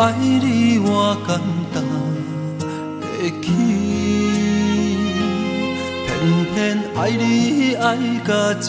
爱你我简单的起，偏偏爱你爱到这。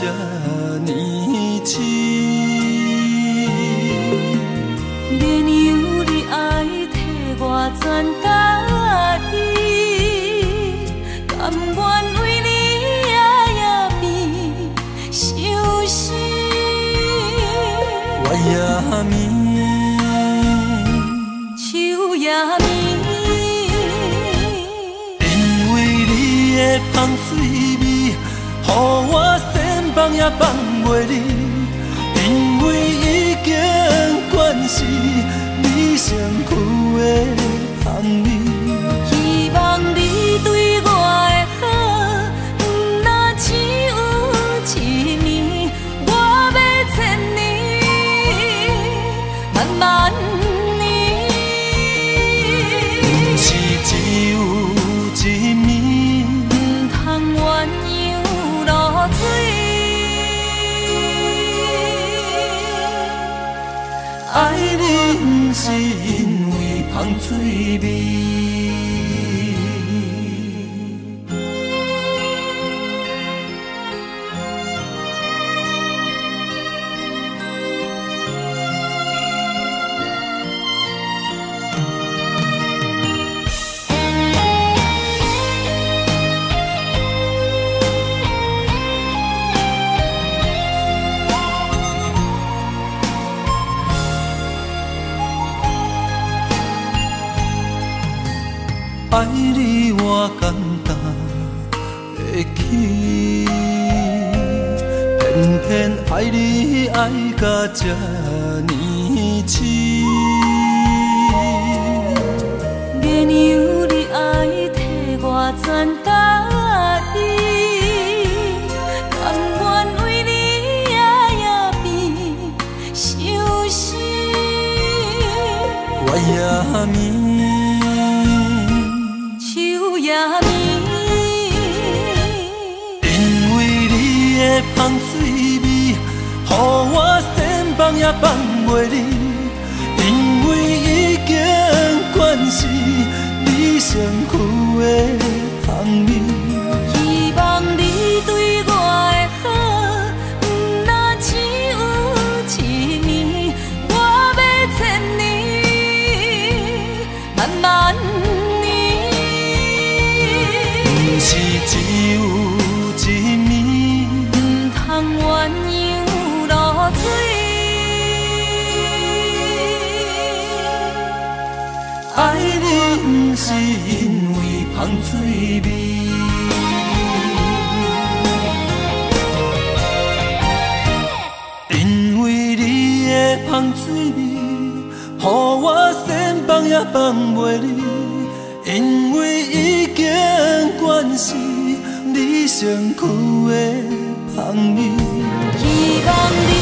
放袂离，因为已经惯习你身躯的香味。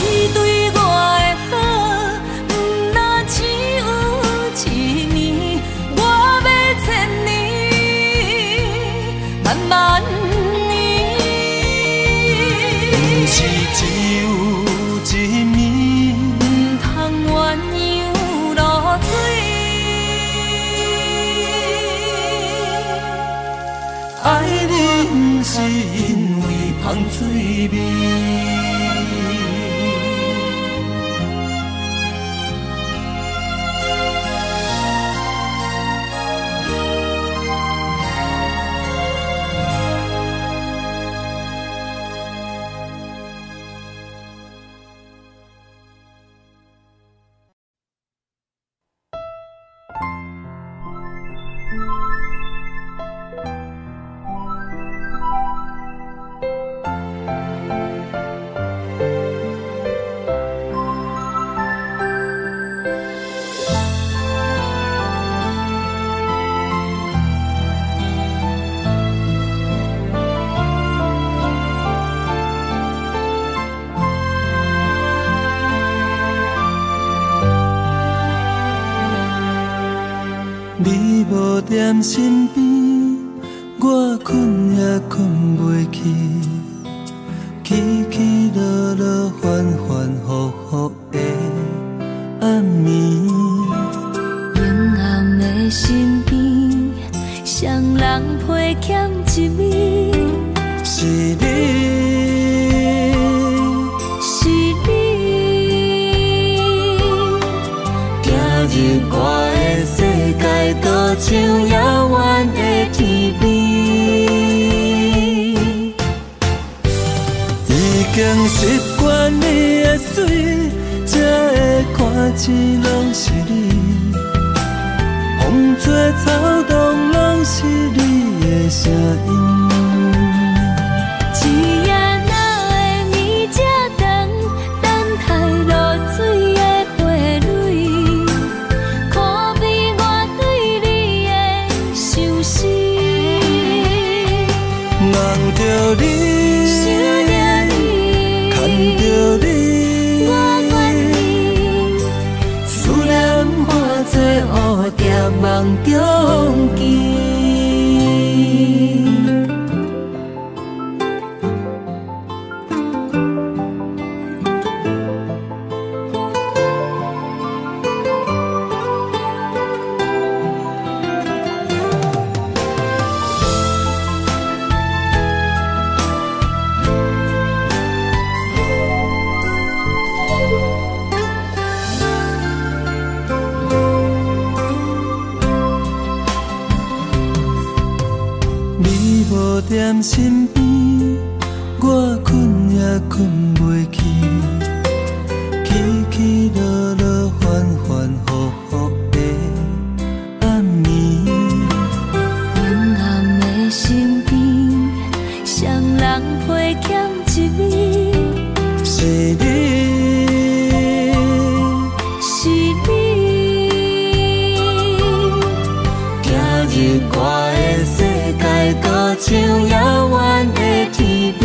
照耀我的天边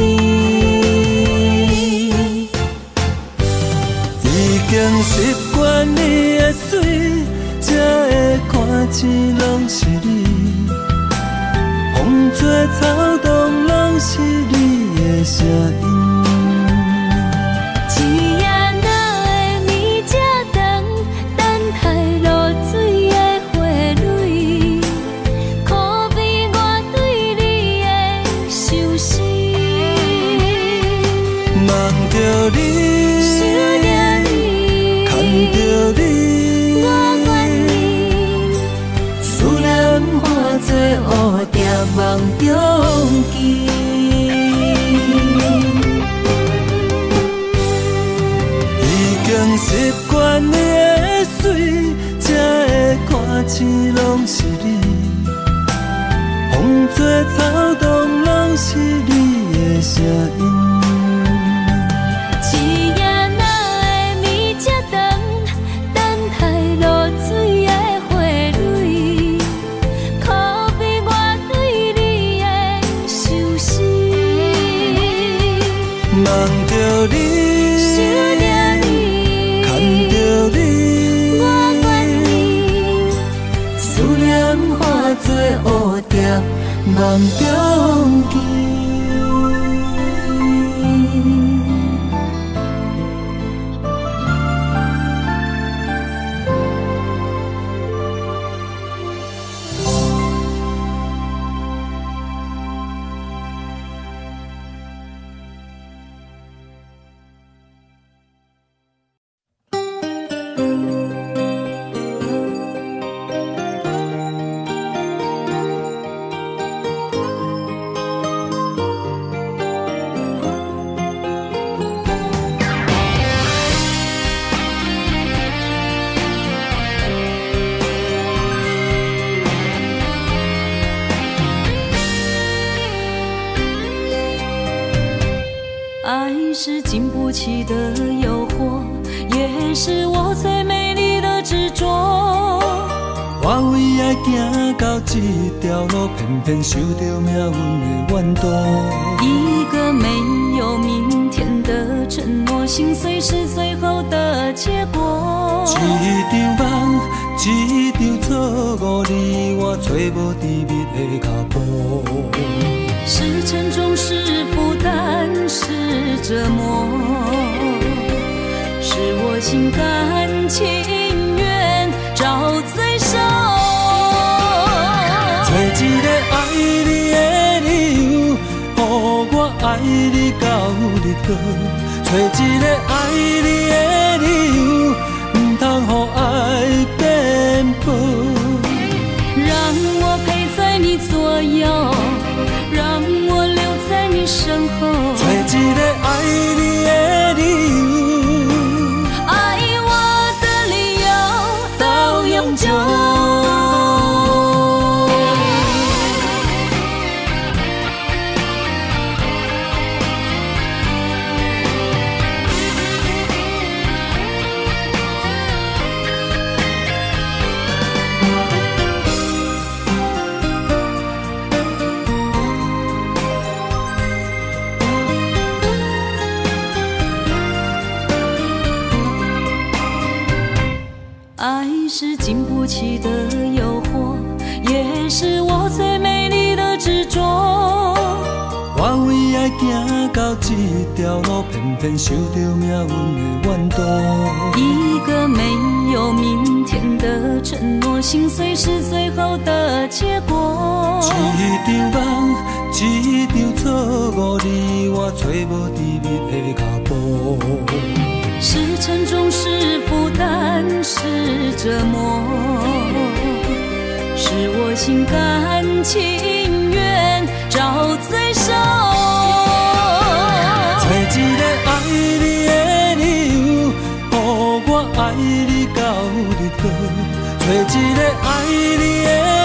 已经习惯你的水才会看见拢是你。风吹草动拢是你的声一条路偏偏受着命运的弯毒，一个没有明天的承诺，心碎是最后的结果。一场梦，一场错过你，我找无甜蜜的脚步。是沉重，是负担，是折磨，是我心甘情愿找罪受。你到日落，找一个爱你的。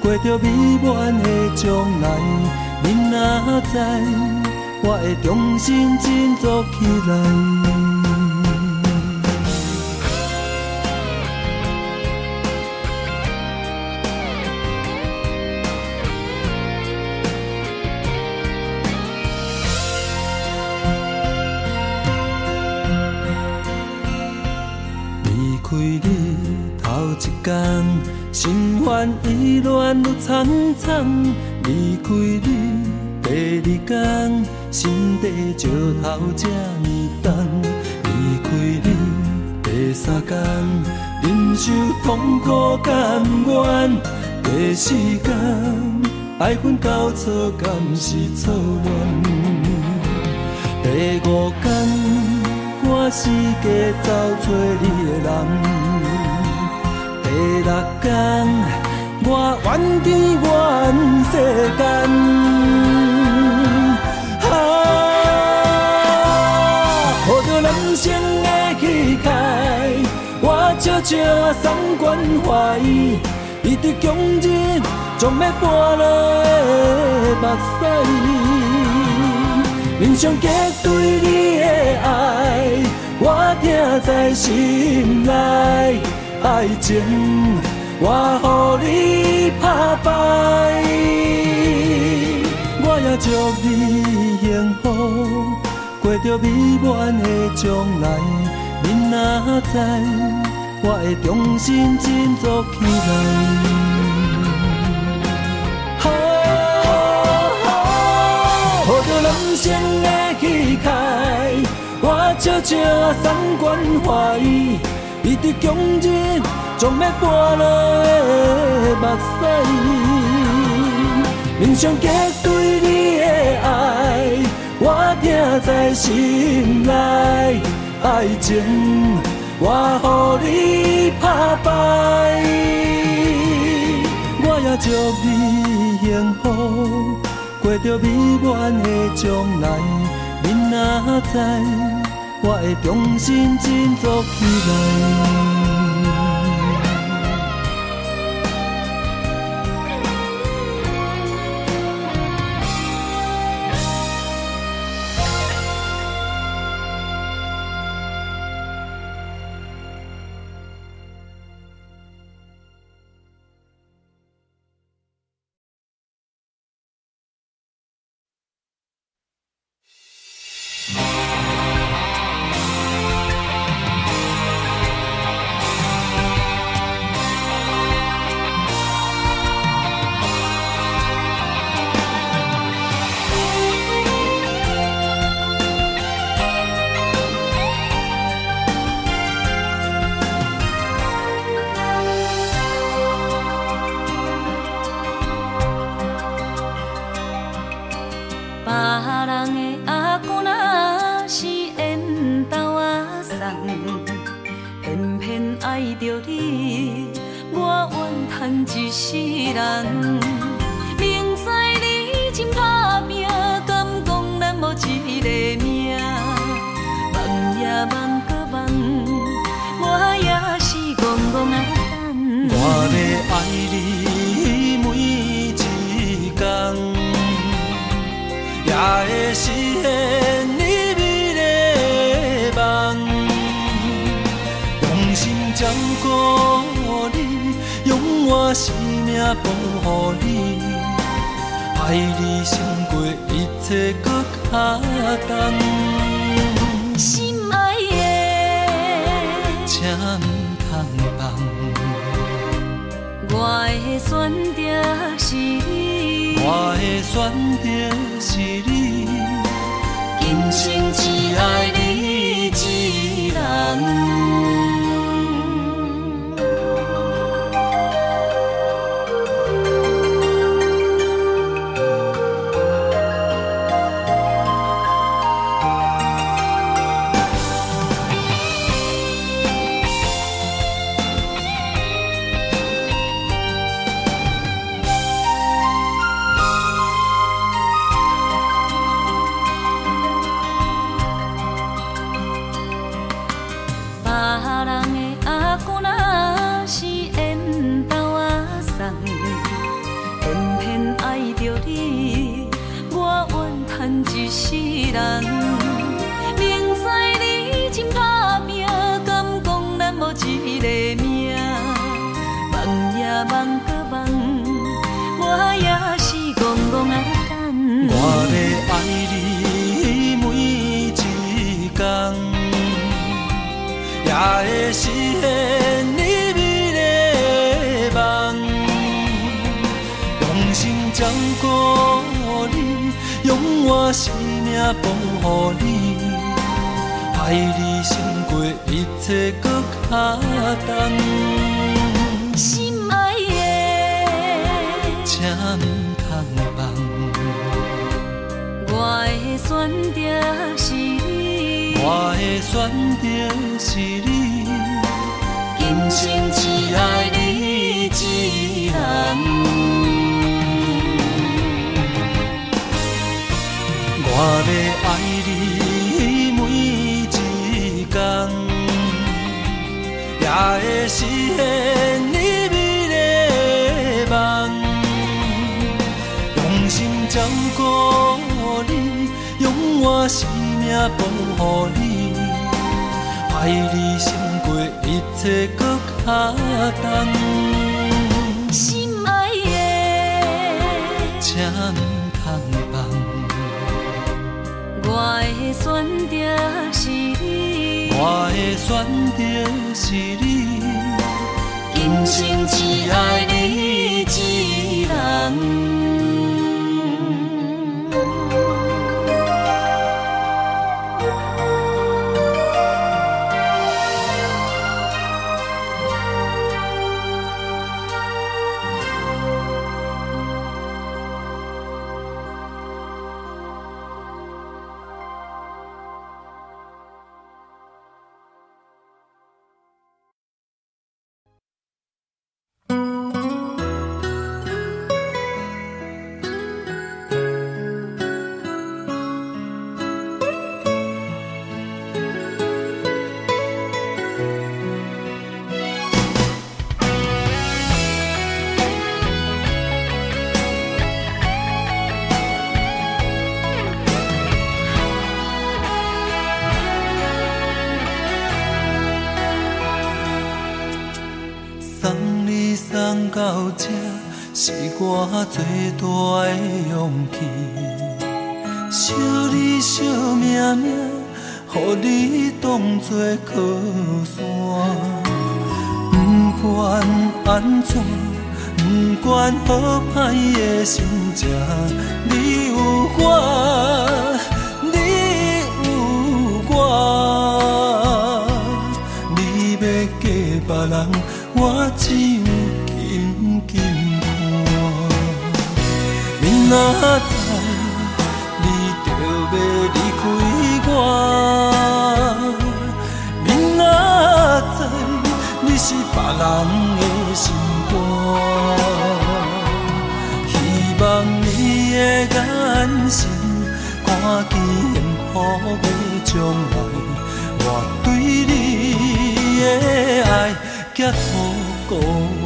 过着美满的将来，你哪知我会重新振作起来？离开你头一天。心烦意乱愈惨惨；离开你第二天，心地石头这呢重；离开你第三天，忍受痛苦甘愿；第四天，爱恨交错，甘是错乱；第五天。我四界找找你的人，六天我怨天怨世间，啊，抱着人生的气概，我悄悄送关怀，你的强忍将要剥落的目屎，面上结对你的爱。我听在心内，爱情我予你打败。我也祝你幸福，过着美满的将来。你若知，我会重新振作起来。抱着人生的气概。我悄悄送关怀，你的强忍将要剥落的目屎，面上结对你的爱，我听在心内，爱情我予你打败，我也祝你幸福，过着美满的将来。你若知，我会重新振作起来。领讲予你，爱你胜过一切，搁较重。心爱的，请唔通放，我的选择是你，我的选择是你，今生只爱你一人。生命保护你，爱你胜过一切搁较重。心爱的，请唔通放，我的选择是你，我的选择是你，今生只爱你我要爱你每一天，也会实现你美丽梦。用心照顾你，用我生命保护你，爱你胜过一切搁较重。选择是你，我的选择是你，今生只爱你一人。送你送到这，是我最大的勇气。惜你惜命命，予你当作靠山。不管安怎，不管好歹的心情，你有我，你有我。你要嫁别人，我只有紧紧看。明仔载，你就要离开我。明仔载，你是别人的心肝。希望你的眼神，赶紧幸福的将来。我对你的爱，结好共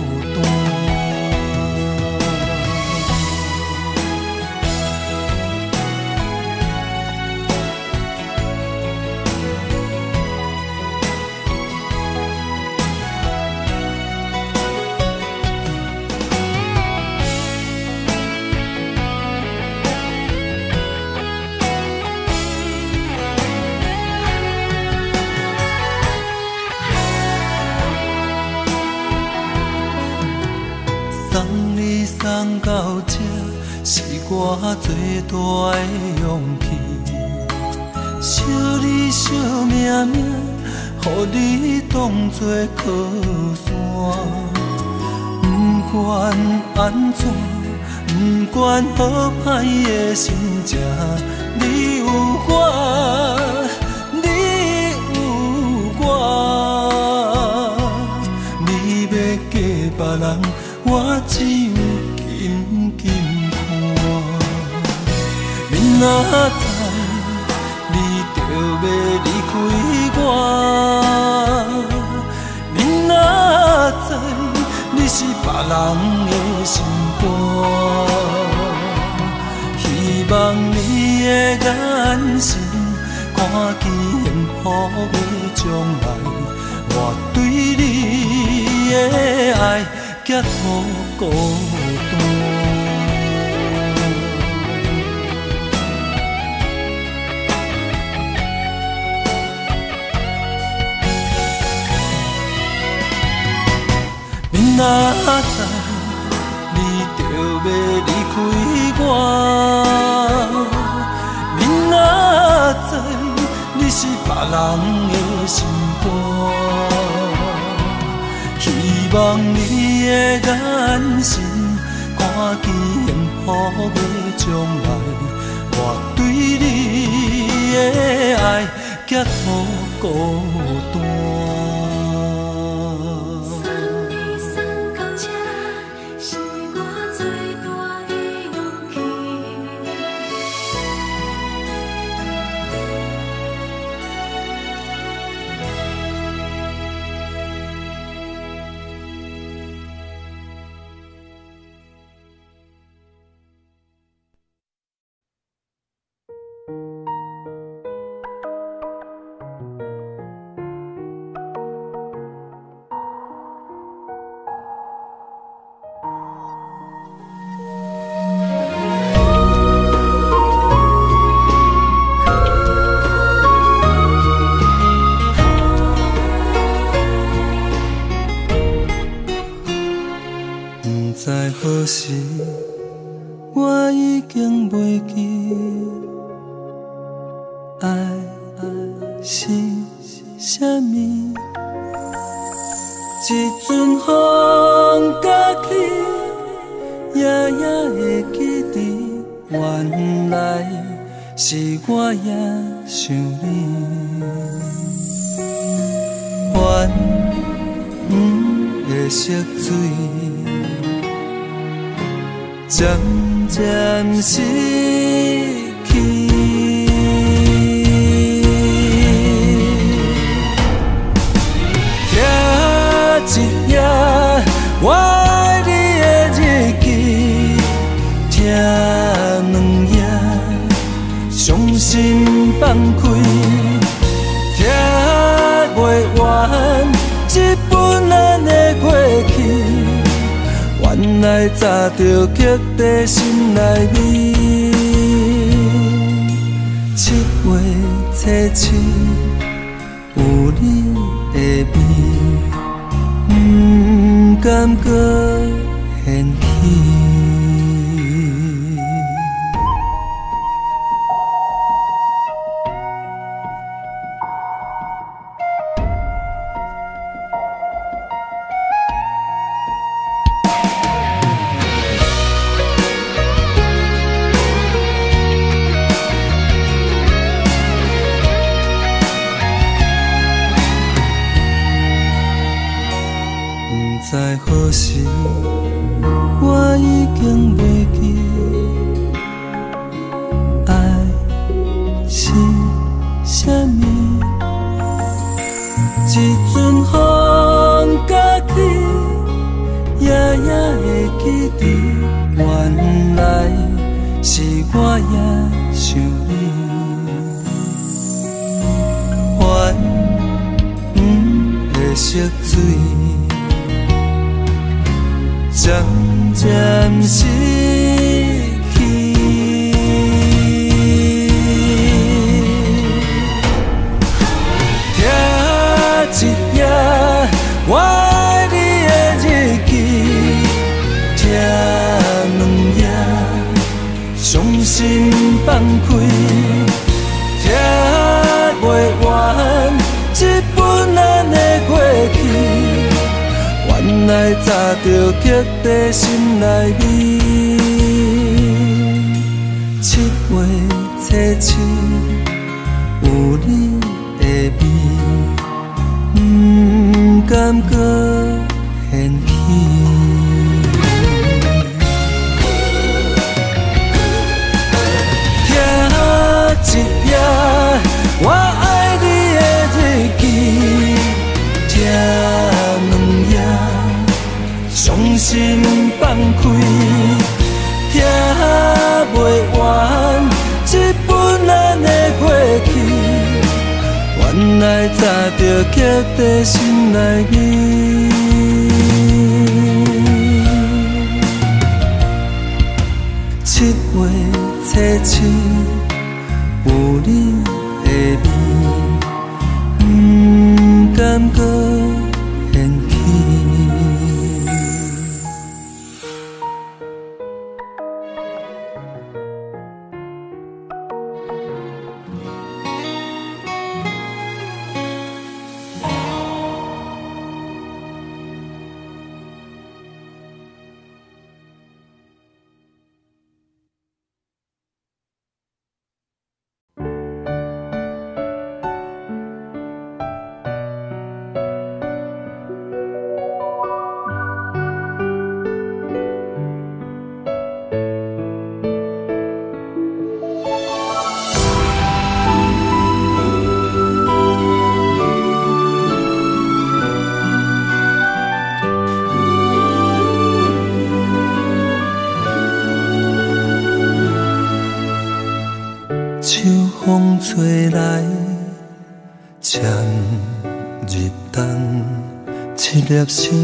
送到这，是我最大的勇气。惜你惜命命，予你当作靠山。不管安怎，不管好歹的心情，你有我，你有我。你要嫁别人，我只明仔载，你就要离开我。明仔载，你是别人的心肝。希望你的眼神，看见幸福的将来。我对你的爱，结好孤明仔载，你就要离开我。明仔载你是别人的心肝，希望你的眼神看见幸福的将来。我对你的爱，结乎孤单。珍惜 всю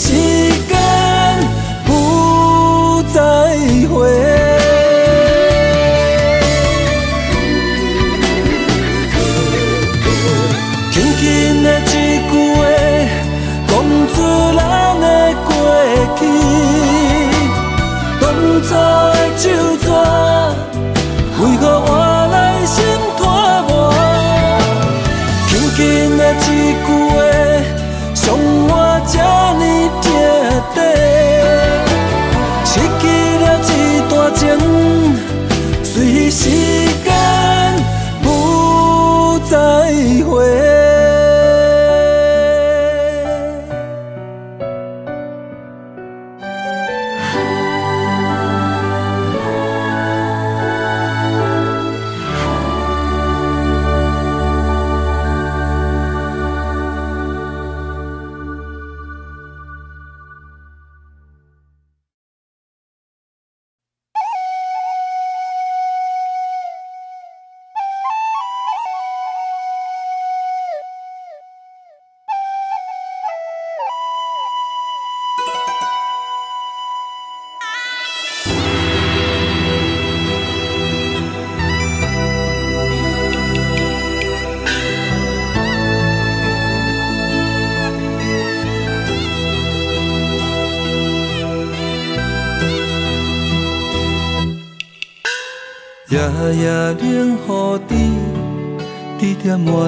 see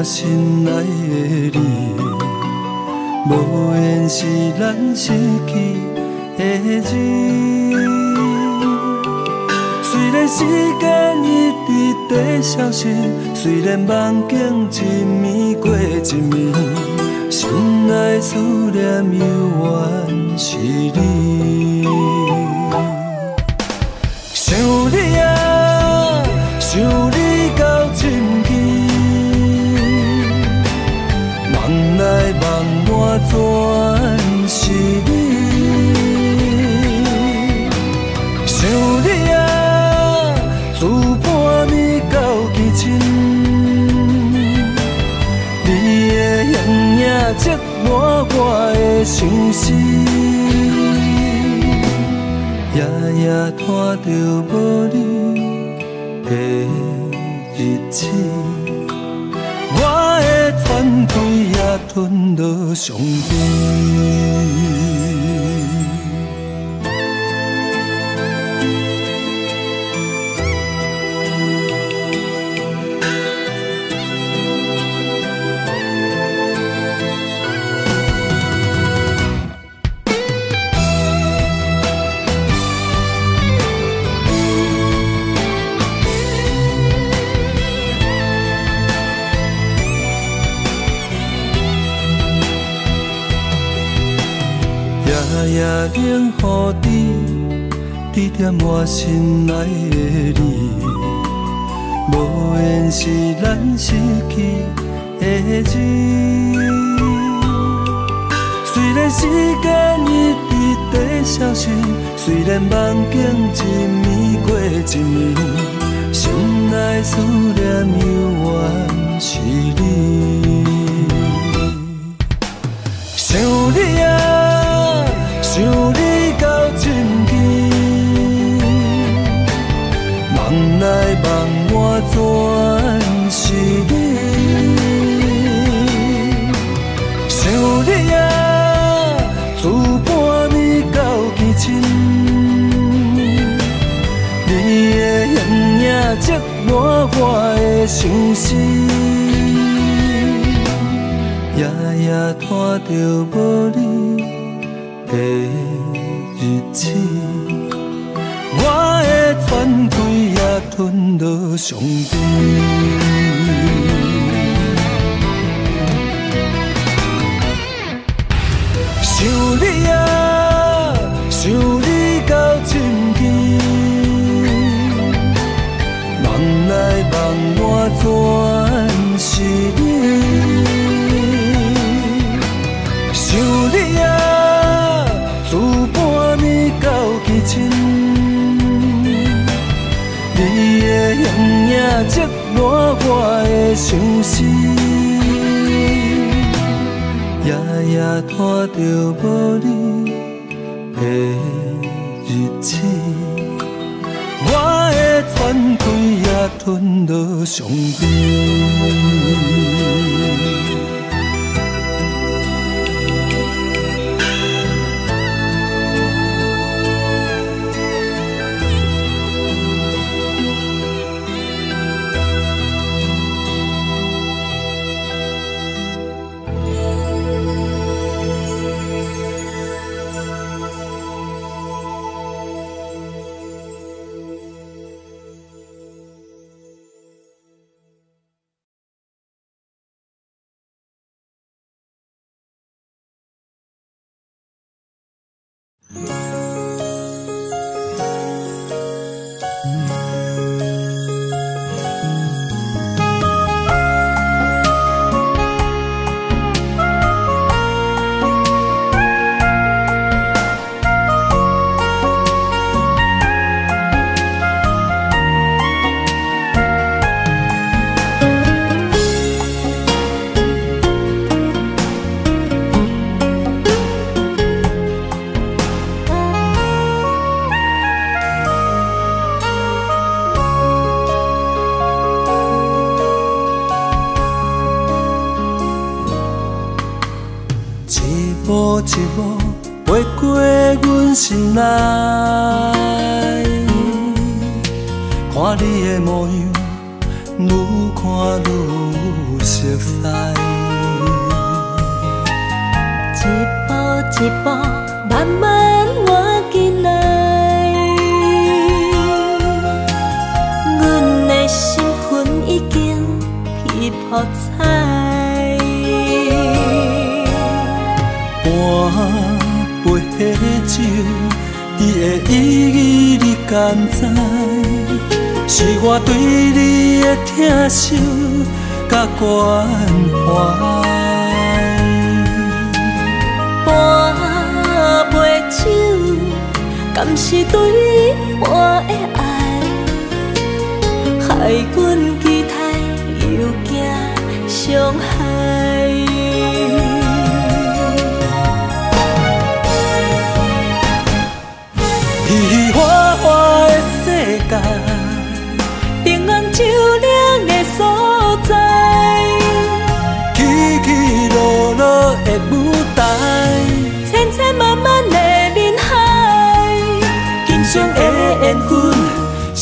心内的你，无缘是咱失去的日。虽然时间一直在消失，虽然梦境一暝过一暝，心内思念犹原是你。全是你。想你啊，自半暝到今深，你的影影折磨我的心思。夜夜看着无你的日子。春的兄弟我心内的你，无缘是咱失去的日。虽然时间一直在消失，虽然梦境一暝过一暝，心内思念永远是你。的相思，夜夜拖着无你。的日子，我的喘气也吞落伤悲。我的相思，夜夜拖着无你的日子，我的喘气也吞落上边。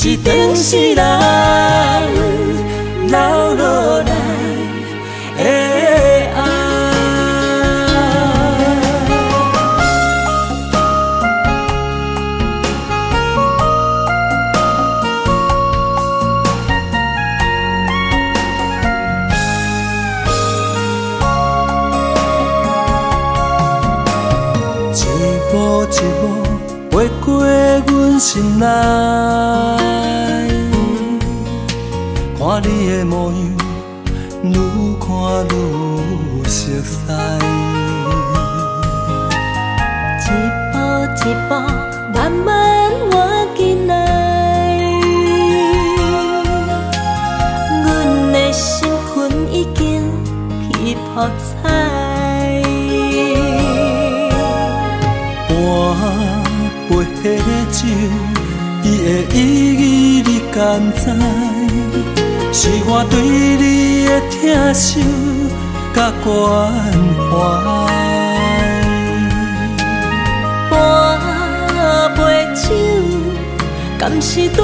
是长世人留落来的爱。一步一步爬过阮心内，意义你敢知？是我对你的疼惜甲关怀。半杯酒，敢是对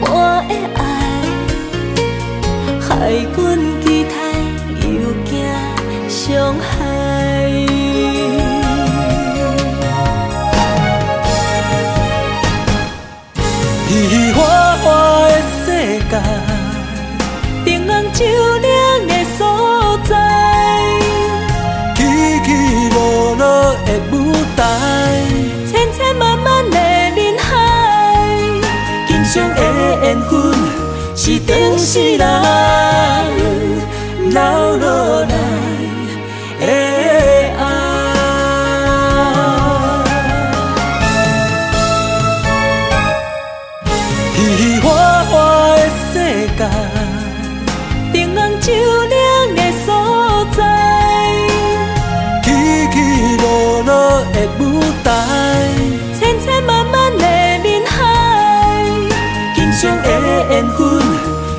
我的是长世人留落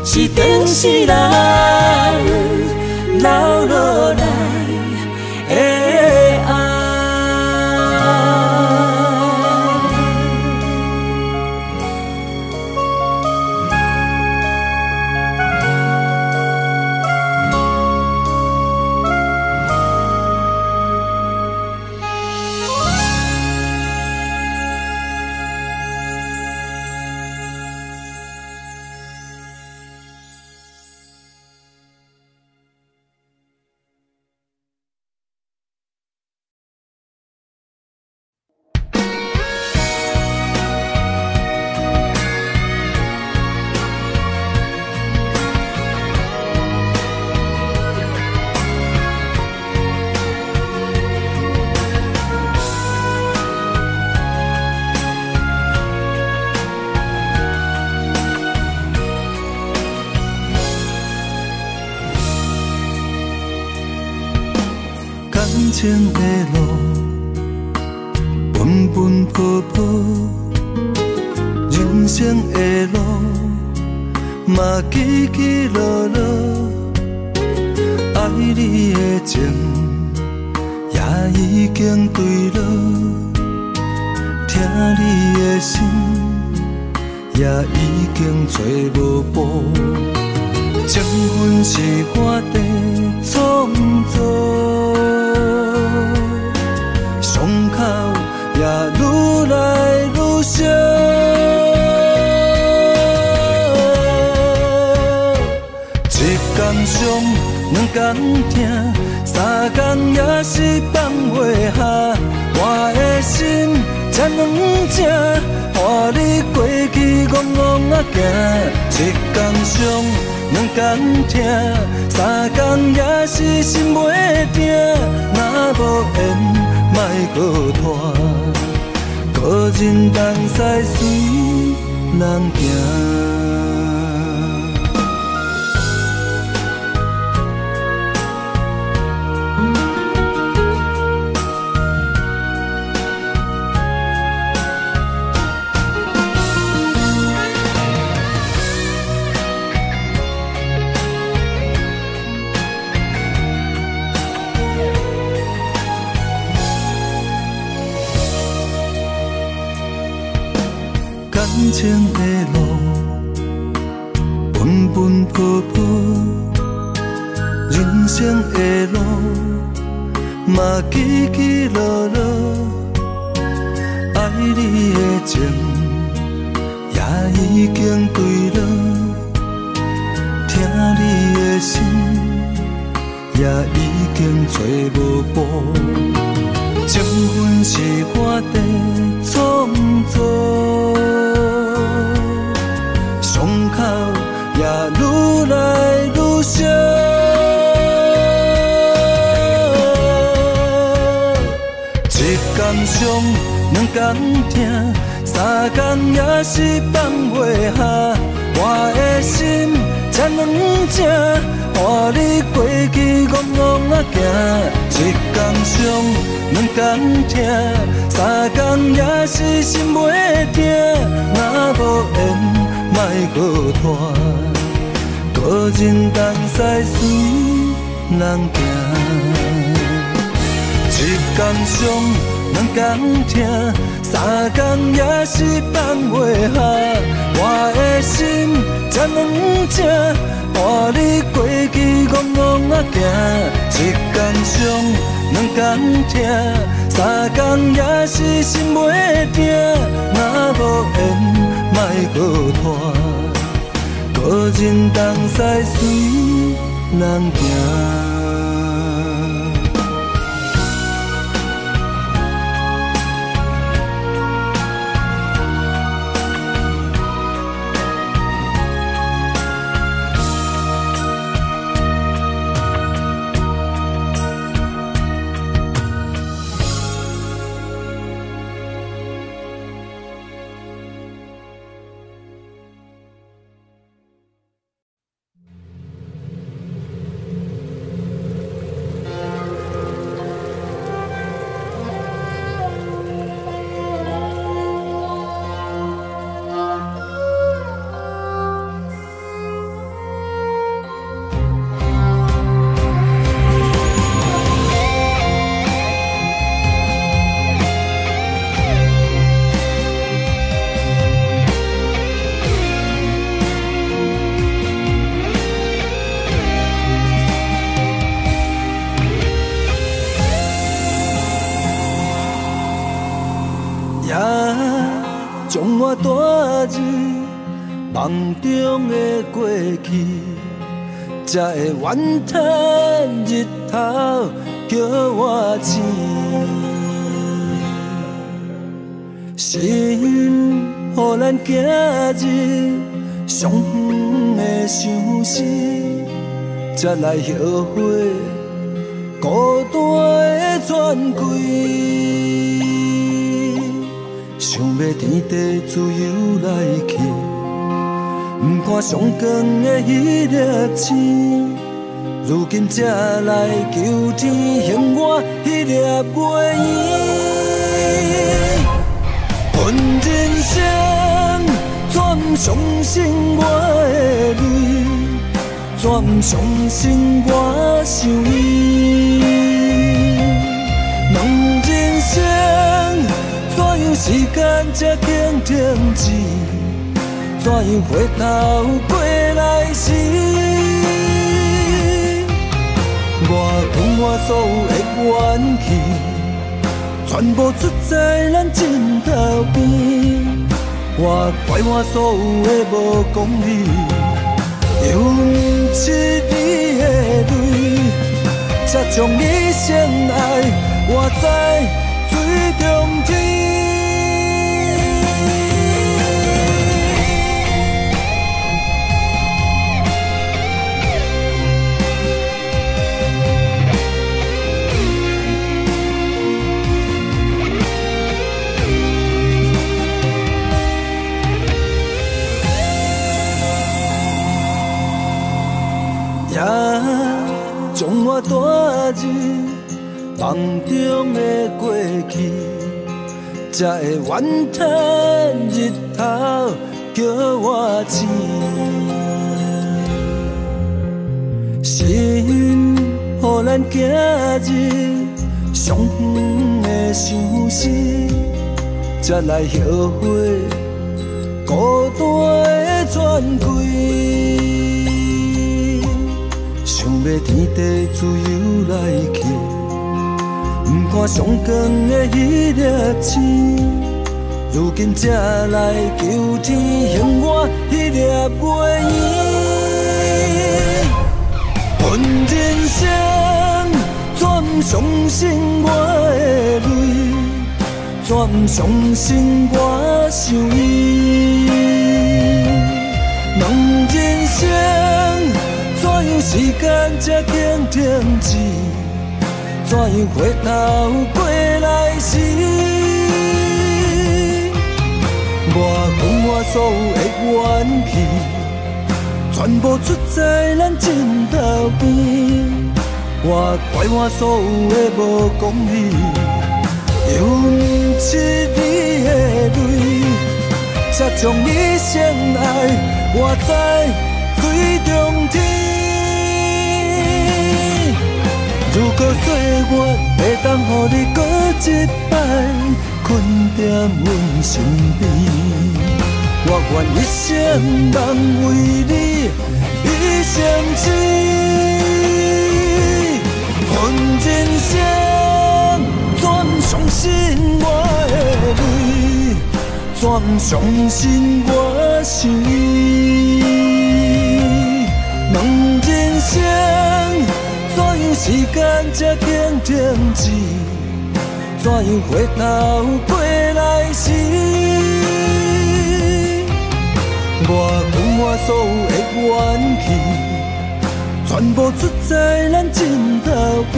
是当世人留落来已经坠落，疼你的心也已经找无步。情分是我在创造，伤口也愈来愈烧。一天伤，两天疼，三天也是放袂下。我的心才软正，看你过去戆戆啊行。一天伤，两天疼，三天也是心袂定。若无缘，莫搁拖，个人同驶随人行。梦中的过去才会怨叹日头叫我醒，心予咱今日上远的相思，才来后悔孤单的转归，想要天地自由来去。看上光的迄粒星，如今才来求天还我迄粒月圆。问人生，怎相信我的泪？怎相信我想你？问人生，怎样时间才停停止？怎样回头过来时？我讲我所有的怨气，全部出在咱枕头边。我怪我所有的无讲理，又不是你的泪，才将你深爱活在水中天。我带入梦中的过去，才会怨叹日头叫我醒。心予咱今日上远的相思，才来后悔孤单的转归。天地自由来去，不看上光的迄粒星，如今才来求天还我迄粒月圆。问人生，怎相信我的泪？怎相信我想伊？时间才停停止？怎样回头过来时？我讲我所有的怨气，全部出在咱枕头边。我怪我所有的无讲理，又不是你的泪，才将你相爱活在如果岁月会当予你搁一摆困在阮身边，我愿一生人为你。一生痴。恨人生怎相信我的泪？怎相信我想时间才停停止？怎样回头过来时？我讲我所有的怨气，全部出在咱枕头边。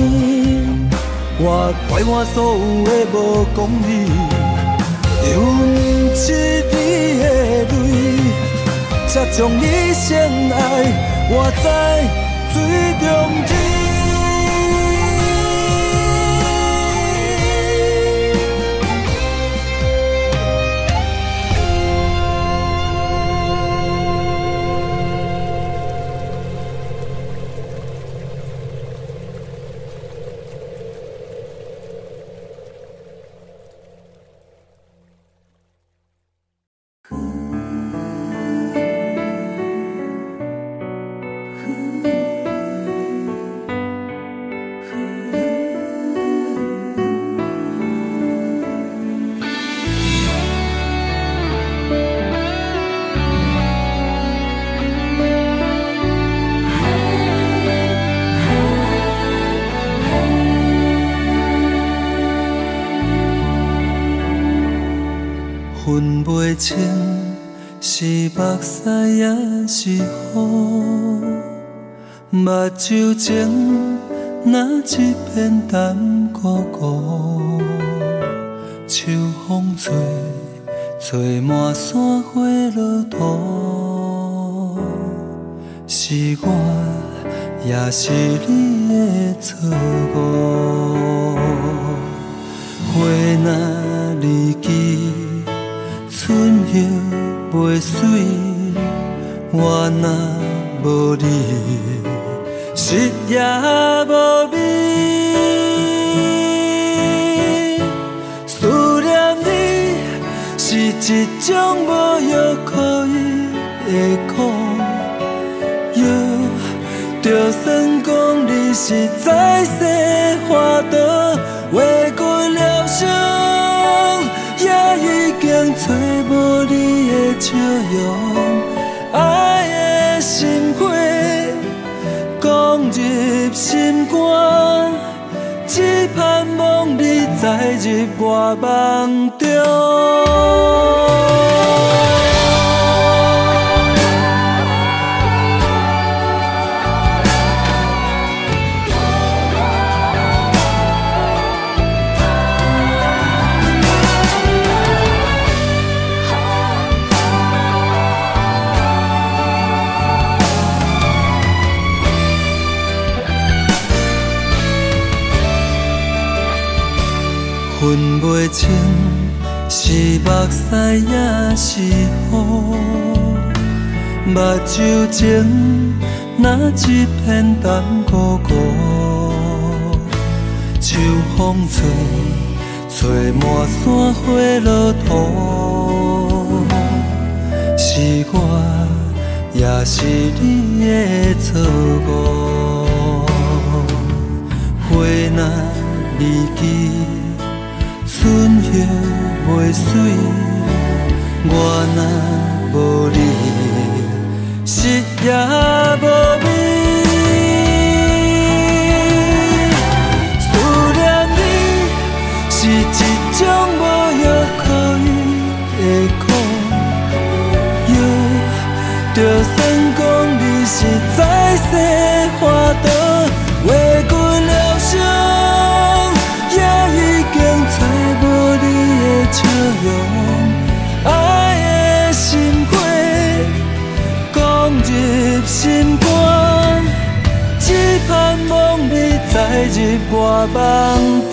我怪我所有的无讲理，又不是你的泪，才将你相爱我在水中天。是雨，目睭前那一片淡孤孤，秋风吹，吹满山花落土，是我也是你的错误，花若离枝。春叶袂水，我若无你，诗也无味。思念你是一种无药可医的苦，药就算讲你是再生花朵，为过疗伤。也已经找无你的笑容，爱的心花讲入心肝，只盼望你再入我梦中。袂清是目屎也是雨，目睭前那一片淡孤孤，秋风吹，吹满山花落土，是我也是你的错误。花若离枝，春叶袂水，我若无你，夕也无再入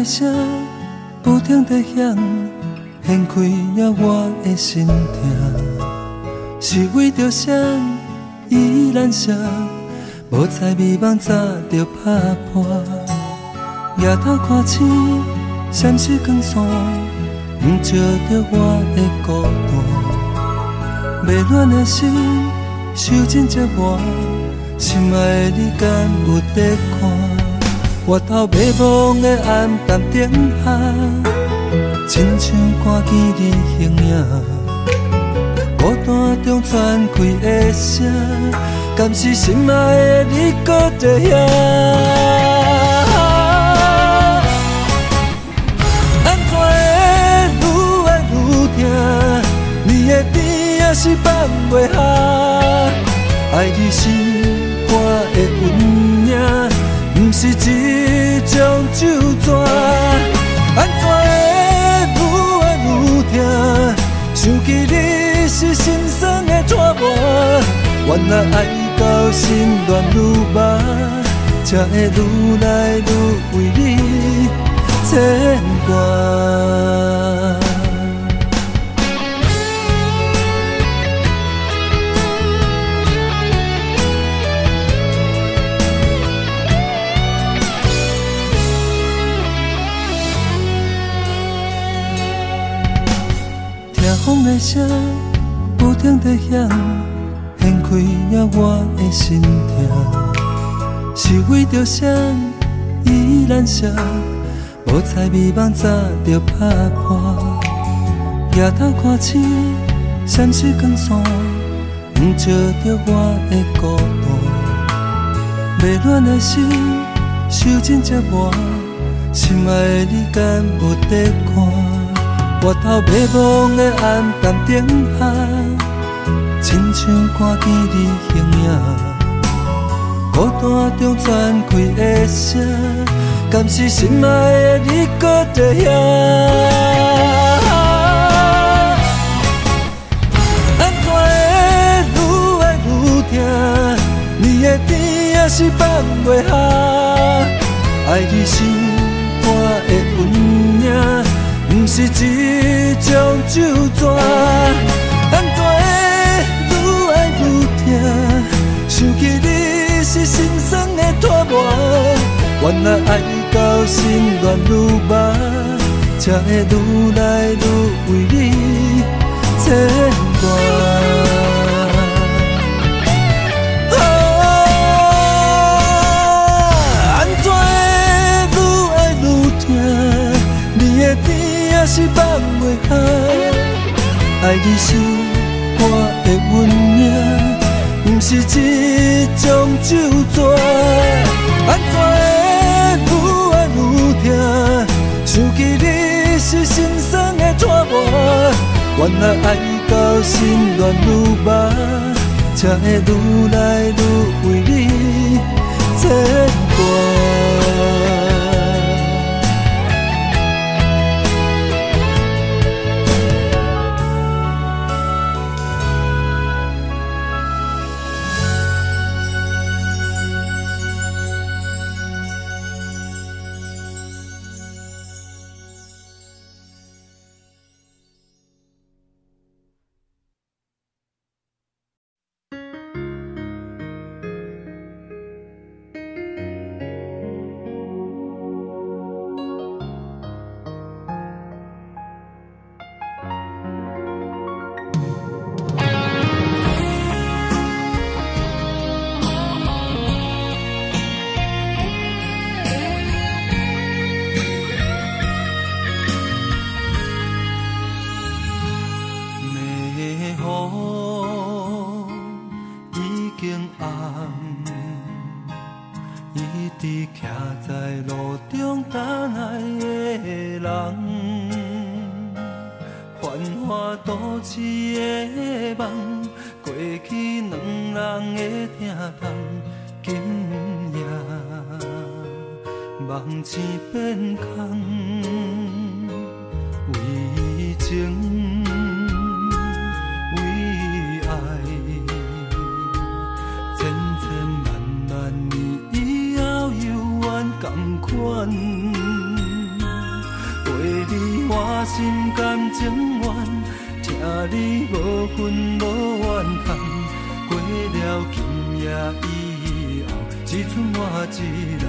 的声，不停地响，掀开了我的心痛。是为着谁依然想，无猜美梦早就拍破。夜头看星，闪烁光线，不照着我的孤单。未暖的心，受尽折磨，心爱的你敢有在看？回头迷惘的暗淡灯下，亲像看见你形影。孤单中传开的声，敢是心爱的你搁在遐？安怎会愈爱愈痛？你的边也是放袂下，爱你是我的运不是一种咒诅，安怎会愈爱愈痛？想起你是心酸的折磨，原来爱到心乱如麻，才会愈来愈为你牵挂。风的声不停地响，掀开了我的心痛。是为着谁依然想，无猜美梦早就拍破。夜头看星，闪烁光线，不照着我的孤单。未暖的心，受尽折磨，心爱的你敢有在看？回头迷惘的暗淡灯下，亲像看见你形影。孤单中传开的声，敢是心爱的你搁在遐？安怎会愈爱愈疼？你的甜也是放袂下？爱你是我的运命，是一种酒泉。安怎愈爱愈痛？想起你是心酸的拖磨。原来爱到心乱如麻，才会愈来愈为你牵挂。是放袂下？爱你是我的温暖，不是一种酒泉。安怎会愈爱愈痛？想起你是心酸的拖磨，原来爱到心乱如麻，才会愈来愈为你牵挂。我心甘情愿疼你，无分无怨叹。过了今夜以后，只剩我一人。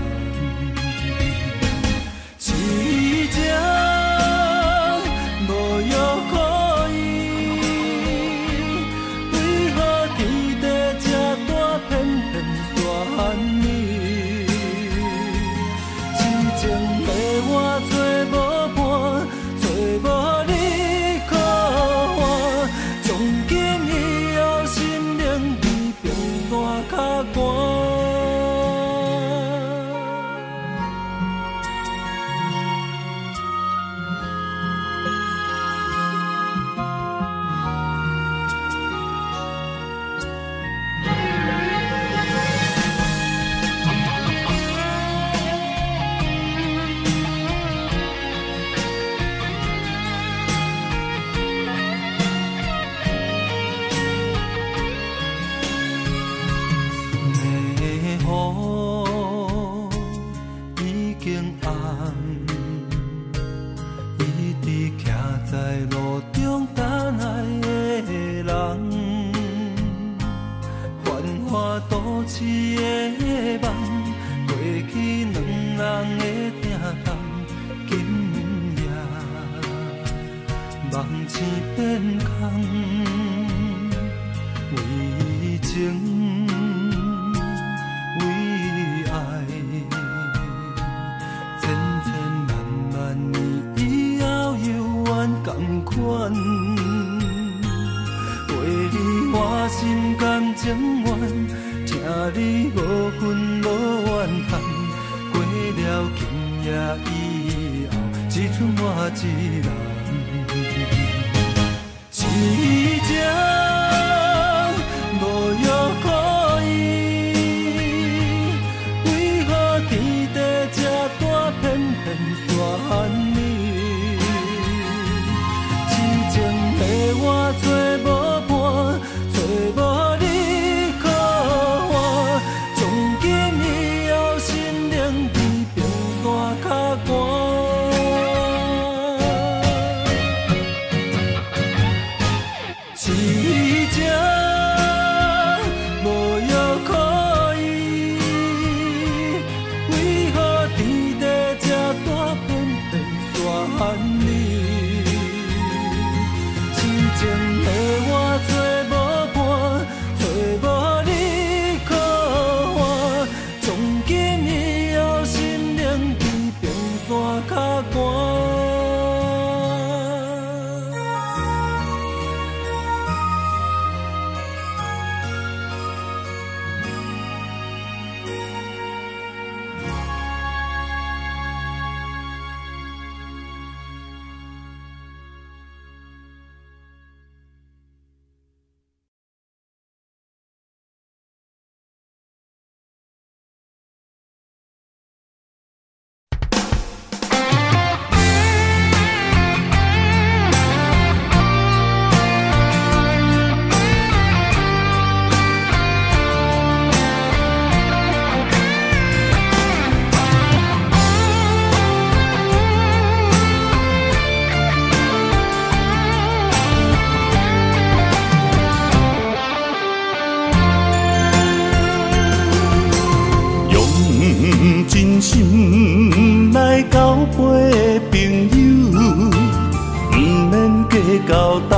计较大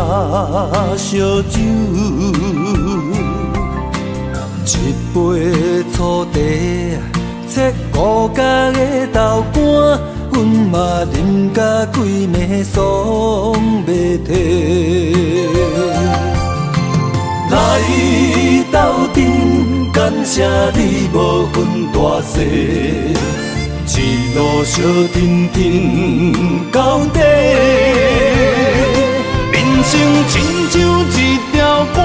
小酒。一杯醋茶，切五角的豆干，阮嘛啉甲规暝爽袂停。来斗阵，感谢你无分大小，一路相挺挺到底。人生亲像一条歌，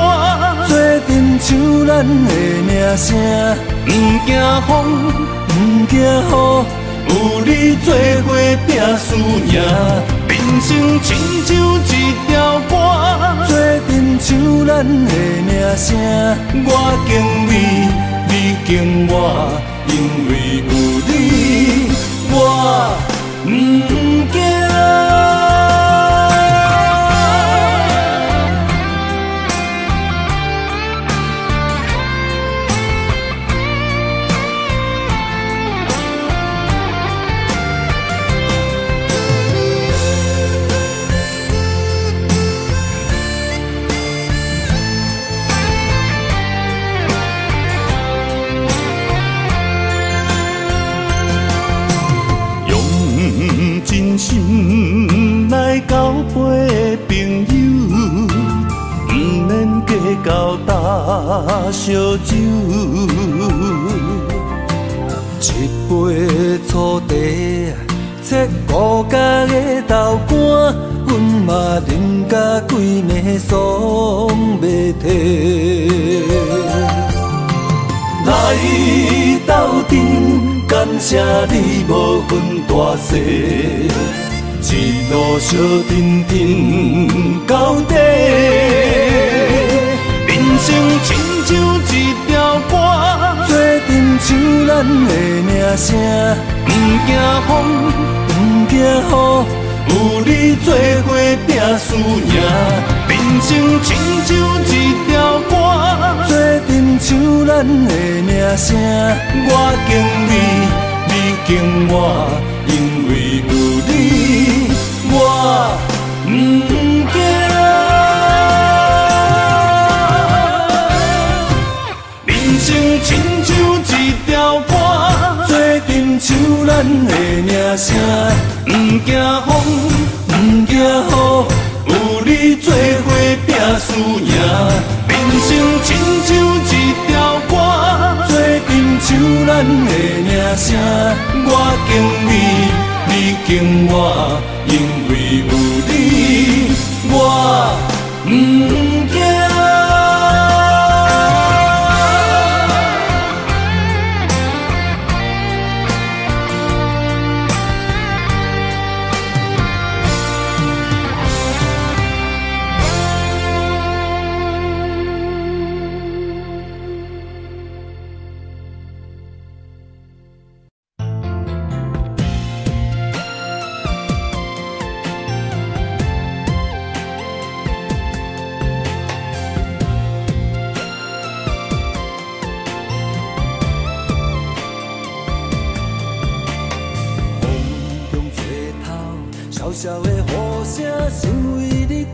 做阵唱咱的名声，不惊风，不惊雨，有你做伙拼输赢。人生亲像一条歌，做阵唱咱的名声，我敬你，你敬我，因为有你，我不惊。交杯的朋友，不免计较大小酒。一杯醋茶，切五角的豆干，阮嘛啉甲规暝爽袂停。来斗阵，感谢你无分大小，一路相挺挺到底。人生亲像一条歌，做阵唱咱的名声，不惊风，不惊雨，有你做伙拼输赢。人生亲像一条歌，做阵唱咱的名声，我敬你，你敬我，因为有你，我不惊。人生亲像一条歌，做阵唱咱的名声，不惊风，不惊雨，有你做伙拼输赢。人生亲像一条歌，做阵唱咱的名声，我敬你，你敬我，因为有你，我不笑的雨声，心为你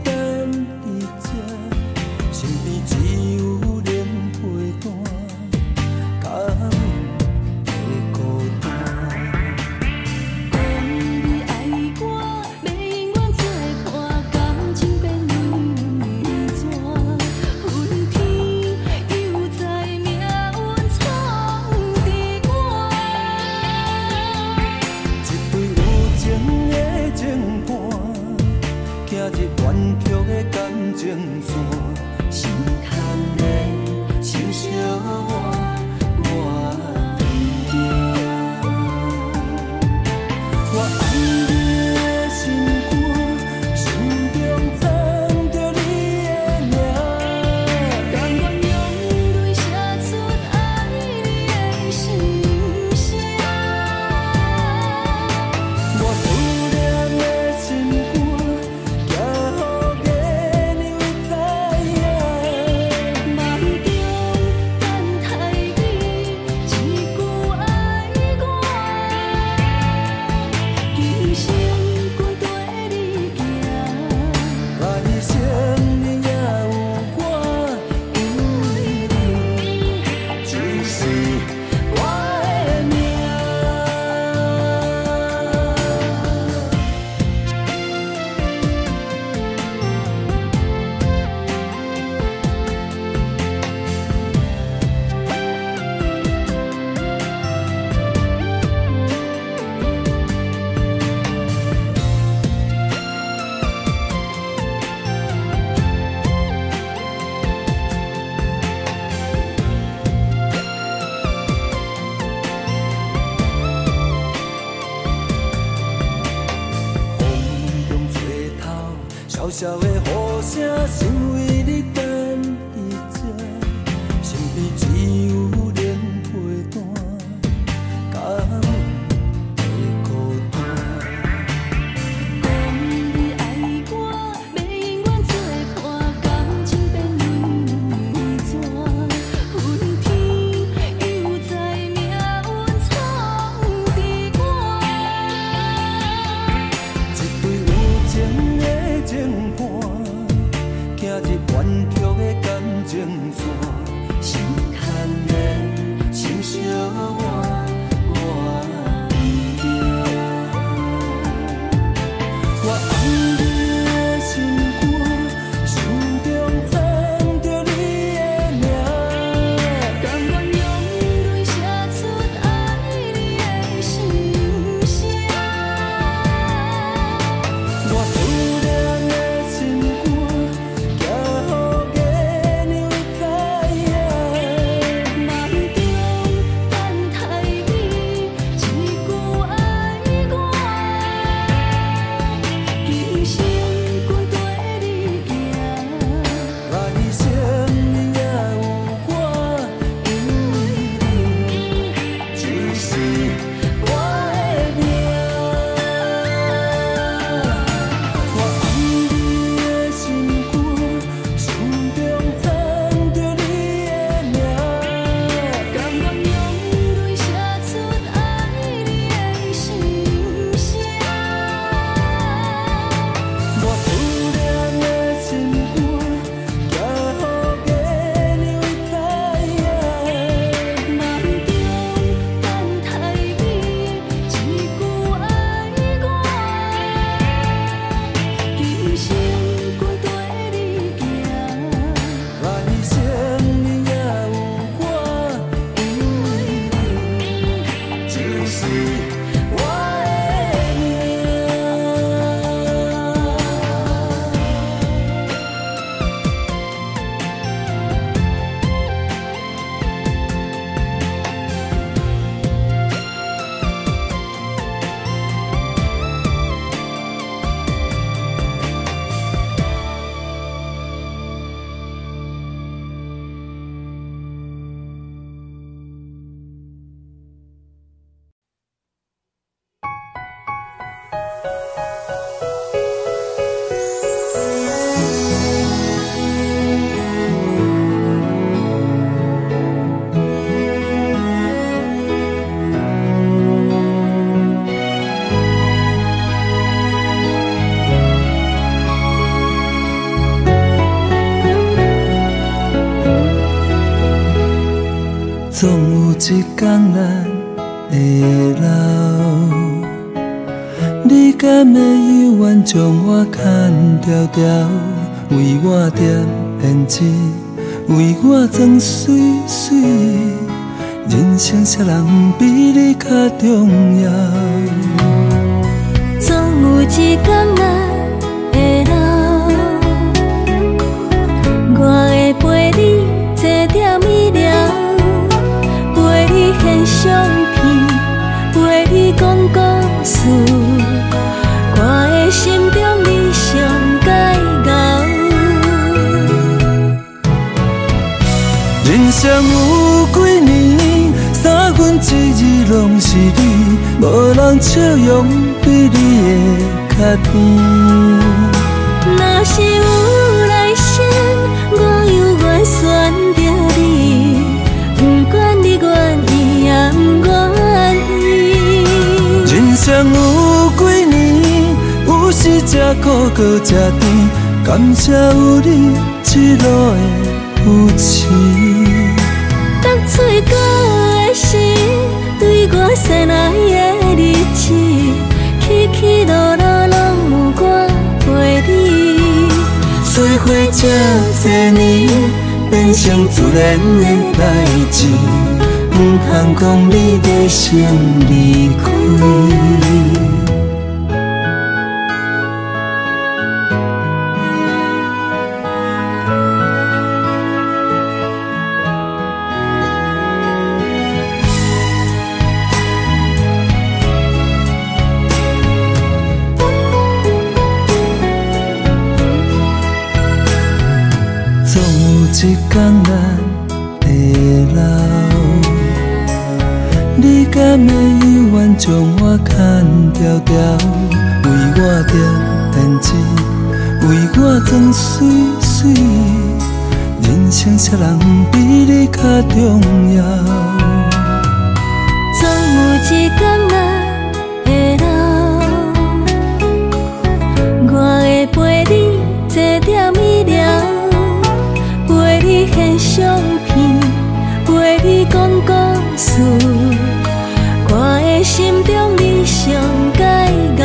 将我牵条条，为我点胭脂，为我装水水。人生啥人比你较重要？总有一天咱会老，我会陪你坐点医疗，陪你献相片，陪你讲故事，我的心人生有几年，三分之二拢是你，无人笑容比你的较甜。若是有来生，我犹原选择你，不管你愿意也不愿意。人生有几年，有时吃苦搁吃甜，感谢有你一路的扶持。对我塞哪的日子，起起落落拢有我陪你。做伙这多年，变成自然的代志，不通讲你的先离开。事，我的心中你上解熬。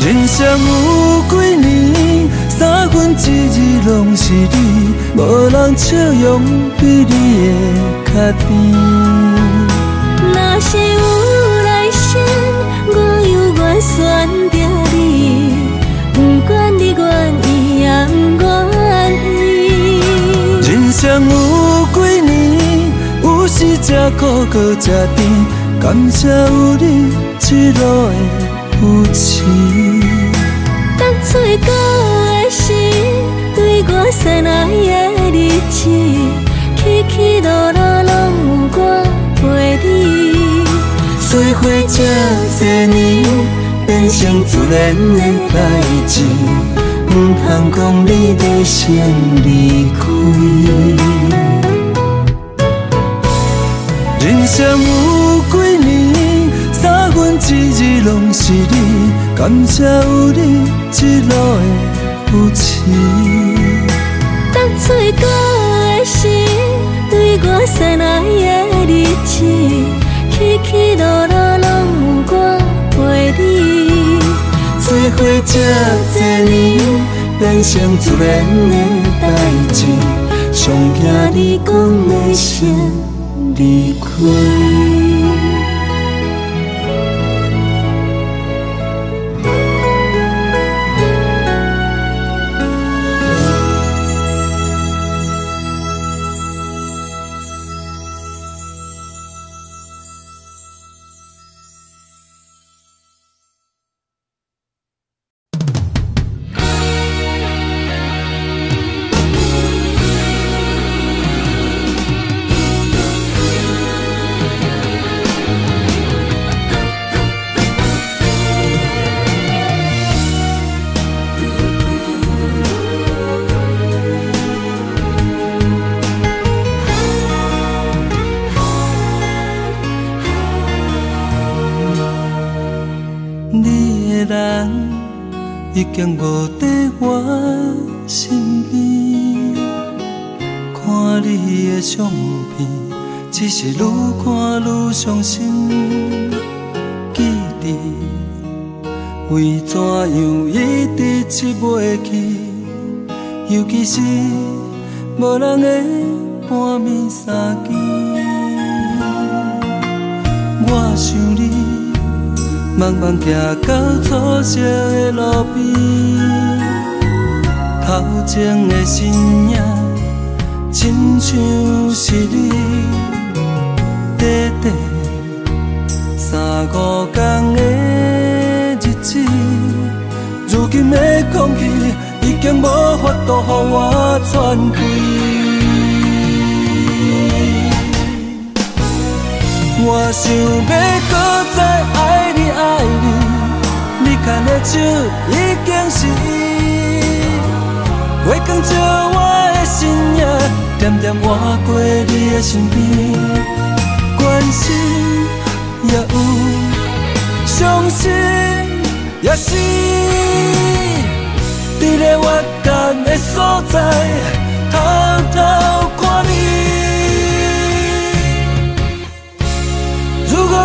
人生有几年，三分之二拢是你，无人笑容比你的较甜。若是有人有几年，有时吃苦搁吃甜，感谢有你这路的扶持。当嘴角的心，对我塞哪的日子，起起落落拢有我陪你。做伙这多年，变成自然的代志，不通讲你的先离开。人生有几年，三分之二拢是你，感谢有你这路的扶持。当嘴角的心，对我塞哪的日子，起起落落做伙这多年，变成自然的代志，上惊你讲的先离开。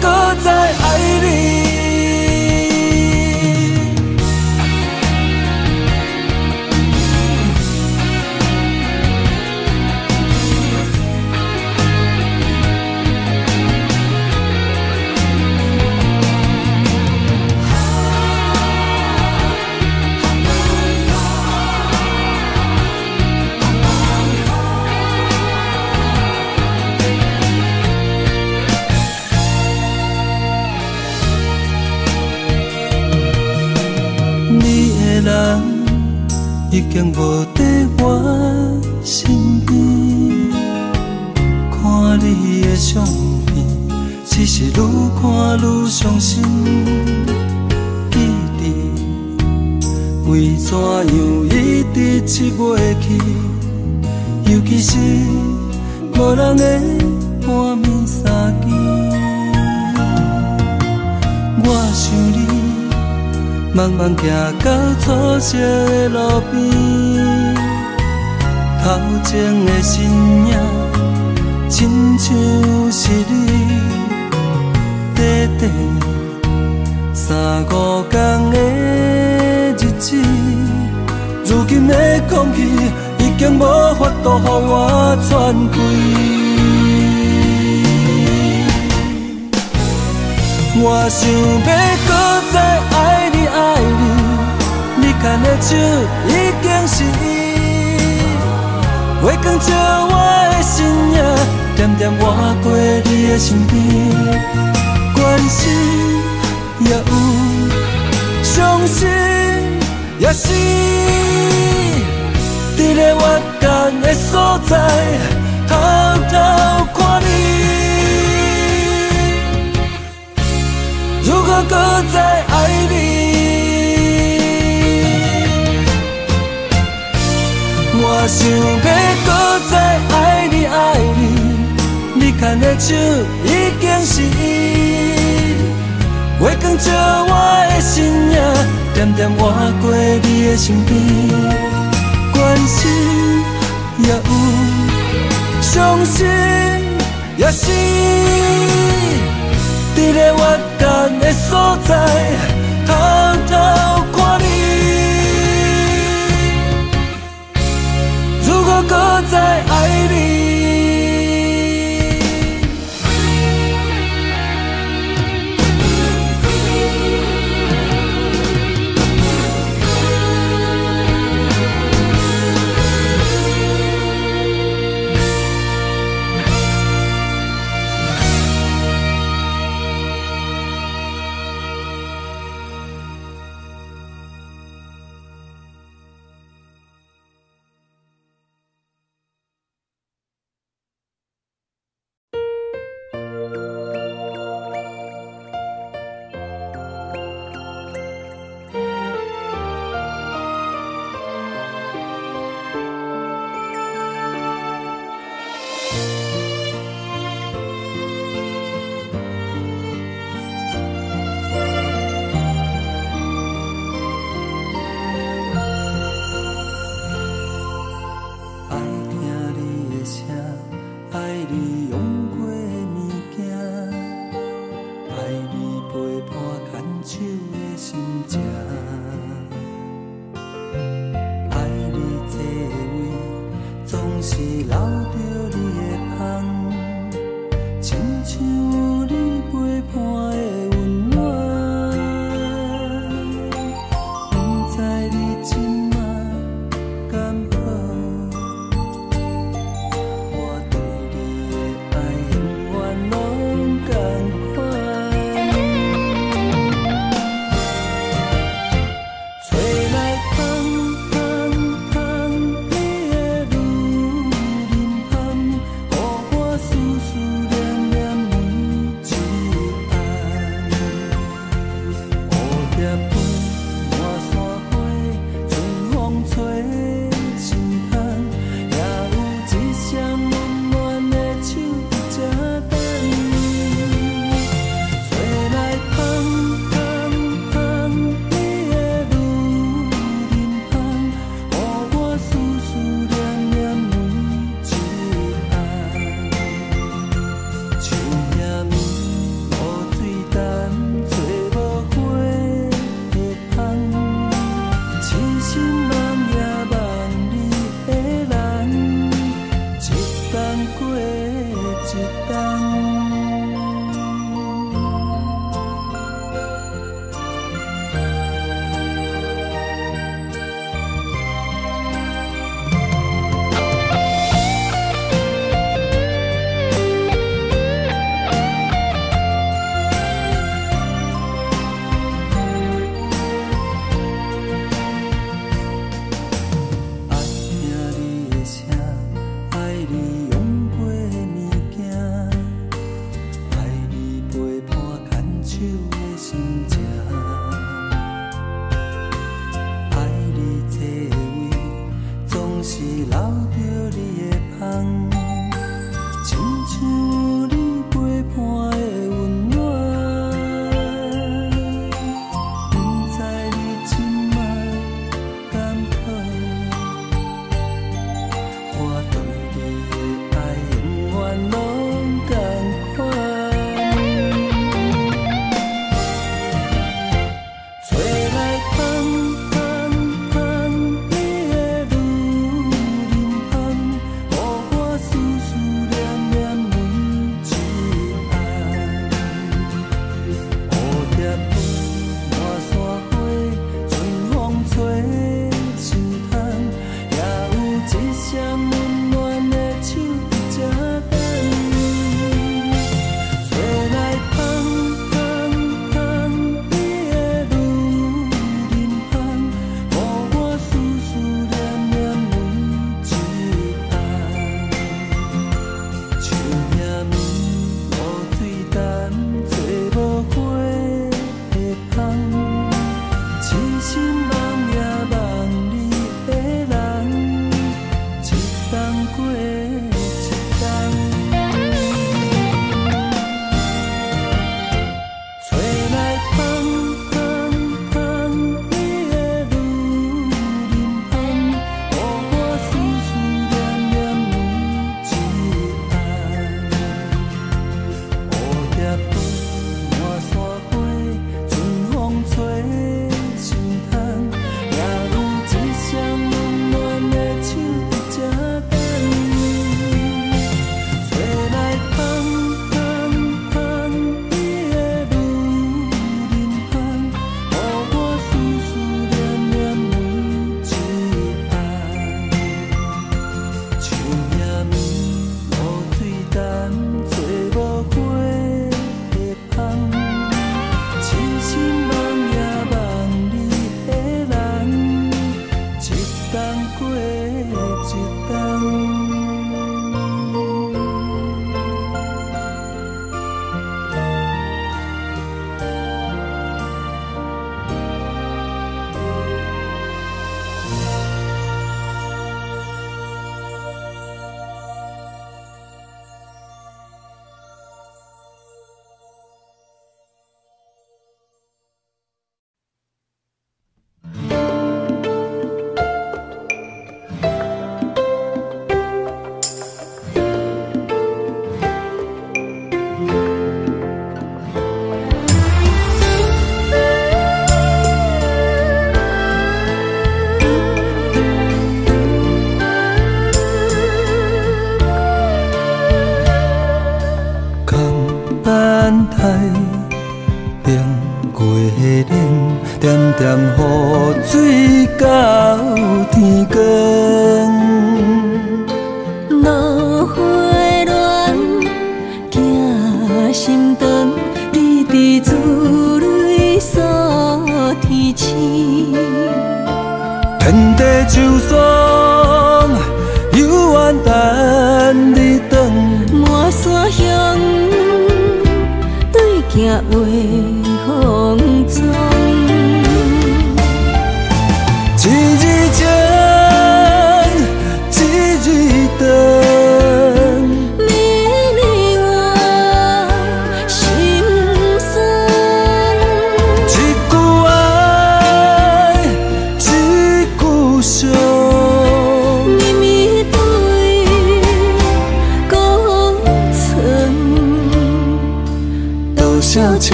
隔在爱里袂去，尤其是无人的半暝三更，我想你。慢慢行到初色的路边，头前的身影，亲像是你，短短三五天的日子，如今的空气已经无法度予我喘气。我想要搁再爱你爱你，你牵的手已经是伊，月光照我的身影，点点划过你的身边，关心也有，伤心也是，伫个月干的所在，偷偷看你。如果搁再爱你，我想要搁再爱你爱你，你牵的手已经是伊，月光照我的身影，点点划过你的身边，关心也有，伤心也是。伫个月干的所在，偷偷看你。如果搁再爱你。是老掉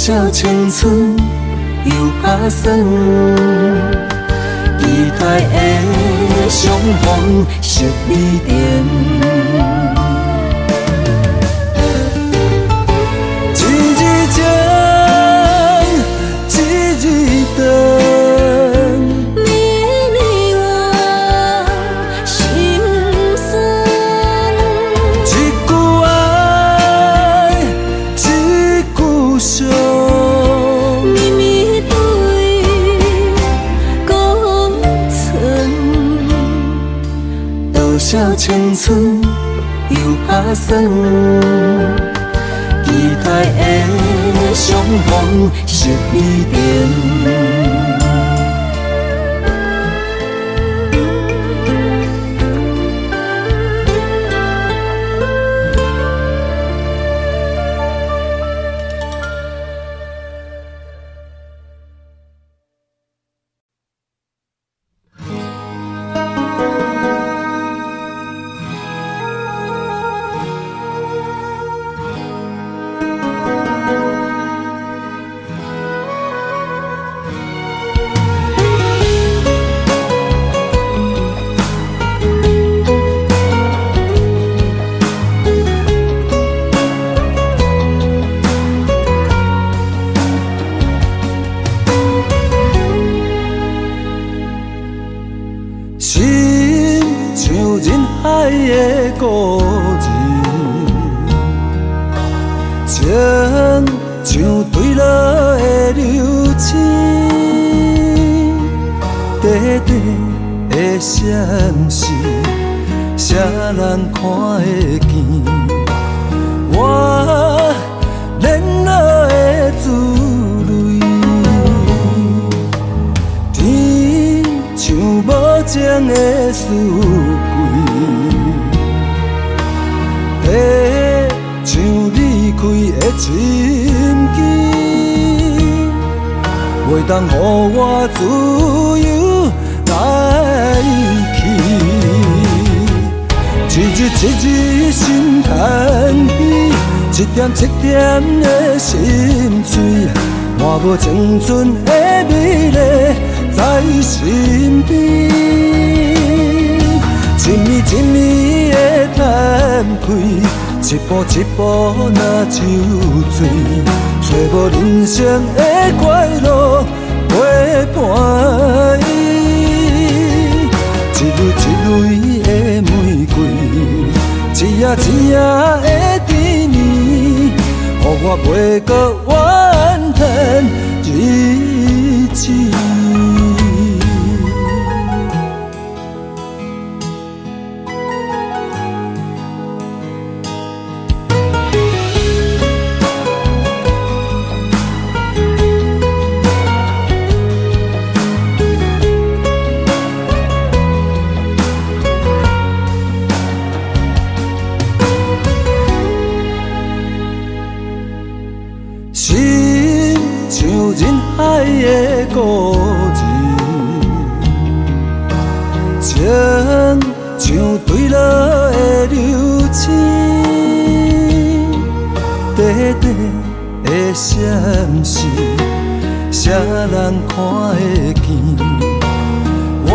少青春又打算，期待的相逢是你电。青春又打算期待的相逢，是伊定。是，谁人看会见？我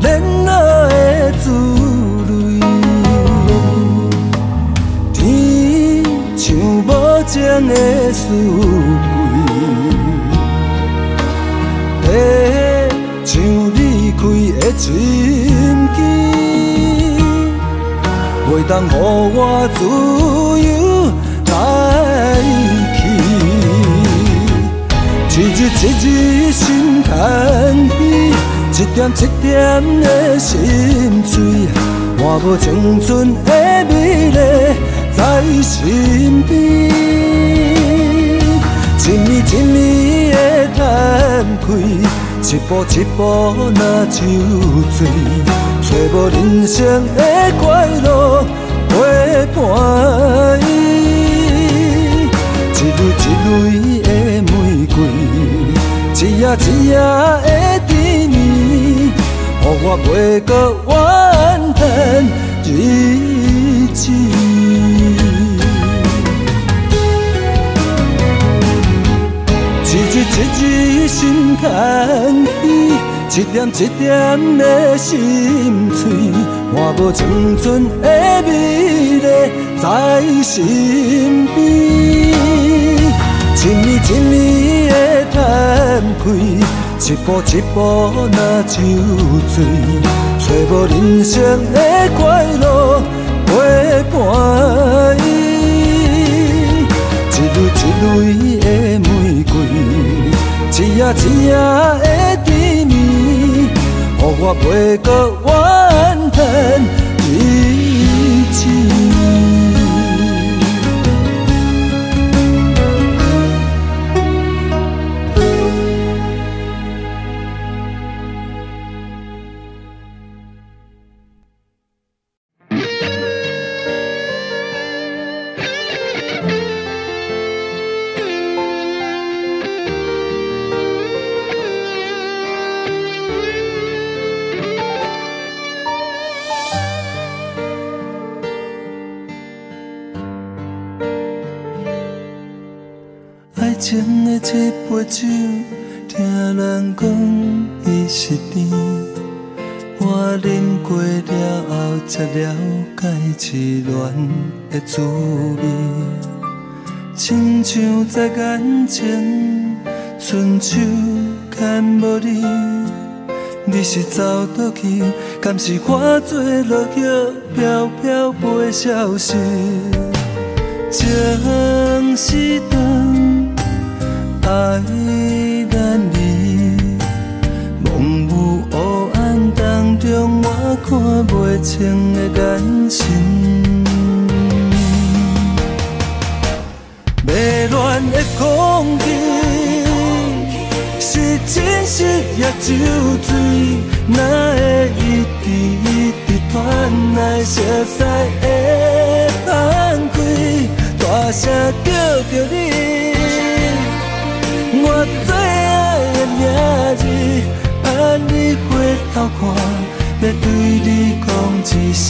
恋爱的滋味，天像无情的思。像离开的深机，袂当予我自由一日一日心牵起，一点一点的心碎，换无青春的美丽在身边。一暝一暝的摊开。一步一步若酒醉，找无人生的快乐陪伴伊。一蕊一蕊的玫瑰，一夜一夜的甜蜜，予我袂搁怨叹日子。一日心牵起，一点一点的心碎，换无青春的美丽在身边。一暝一暝的摊开，一步一步那酒醉，找无人生的快乐陪伴伊。一蕊一蕊的玫瑰。一夜一夜的甜蜜，予我袂搁怨叹是走倒去，甘是化作落叶，飘飘飞消失？情是长。爱难离，梦雾黑暗当中，我看袂清的眼神。迷乱的空气，是真实也酒醉，哪会一直一直传来熟悉的叹气，大声叫着你。我最爱的名字，盼你回头看，要对你讲一声，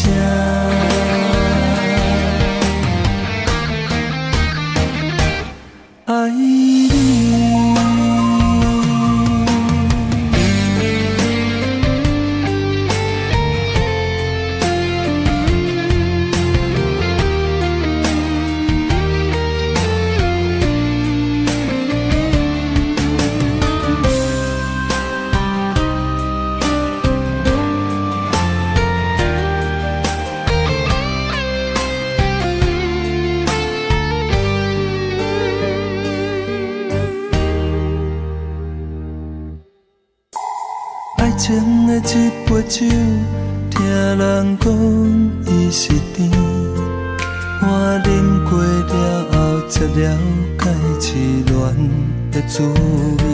滋味。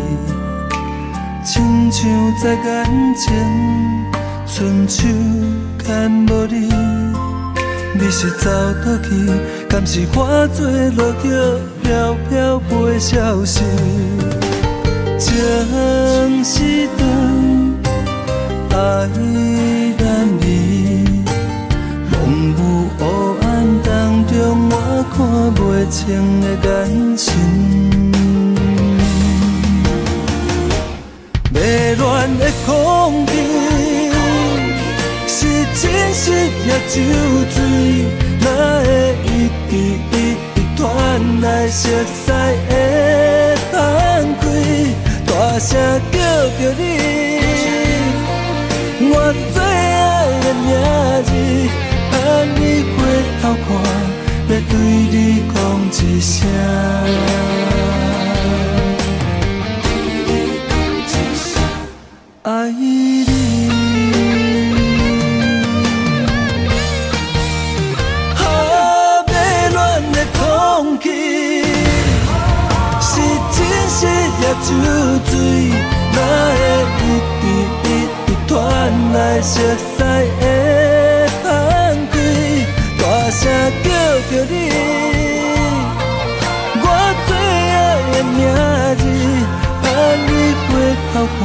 亲像在眼前，春秋看无你，你是走倒去，敢是化作落叶，飘飘飞消失？情是长。爱难离，蒙雾黑暗当中，我看不清的眼神。迷乱的空气，是真实也酒醉，哪会一滴一滴传来熟悉的香气？大声叫着你。我最爱的名字，盼你回头看，要对你讲一声。酒醉，哪会一滴一？传来熟悉的香气，大声叫着你，我最爱的名字，盼你回头看，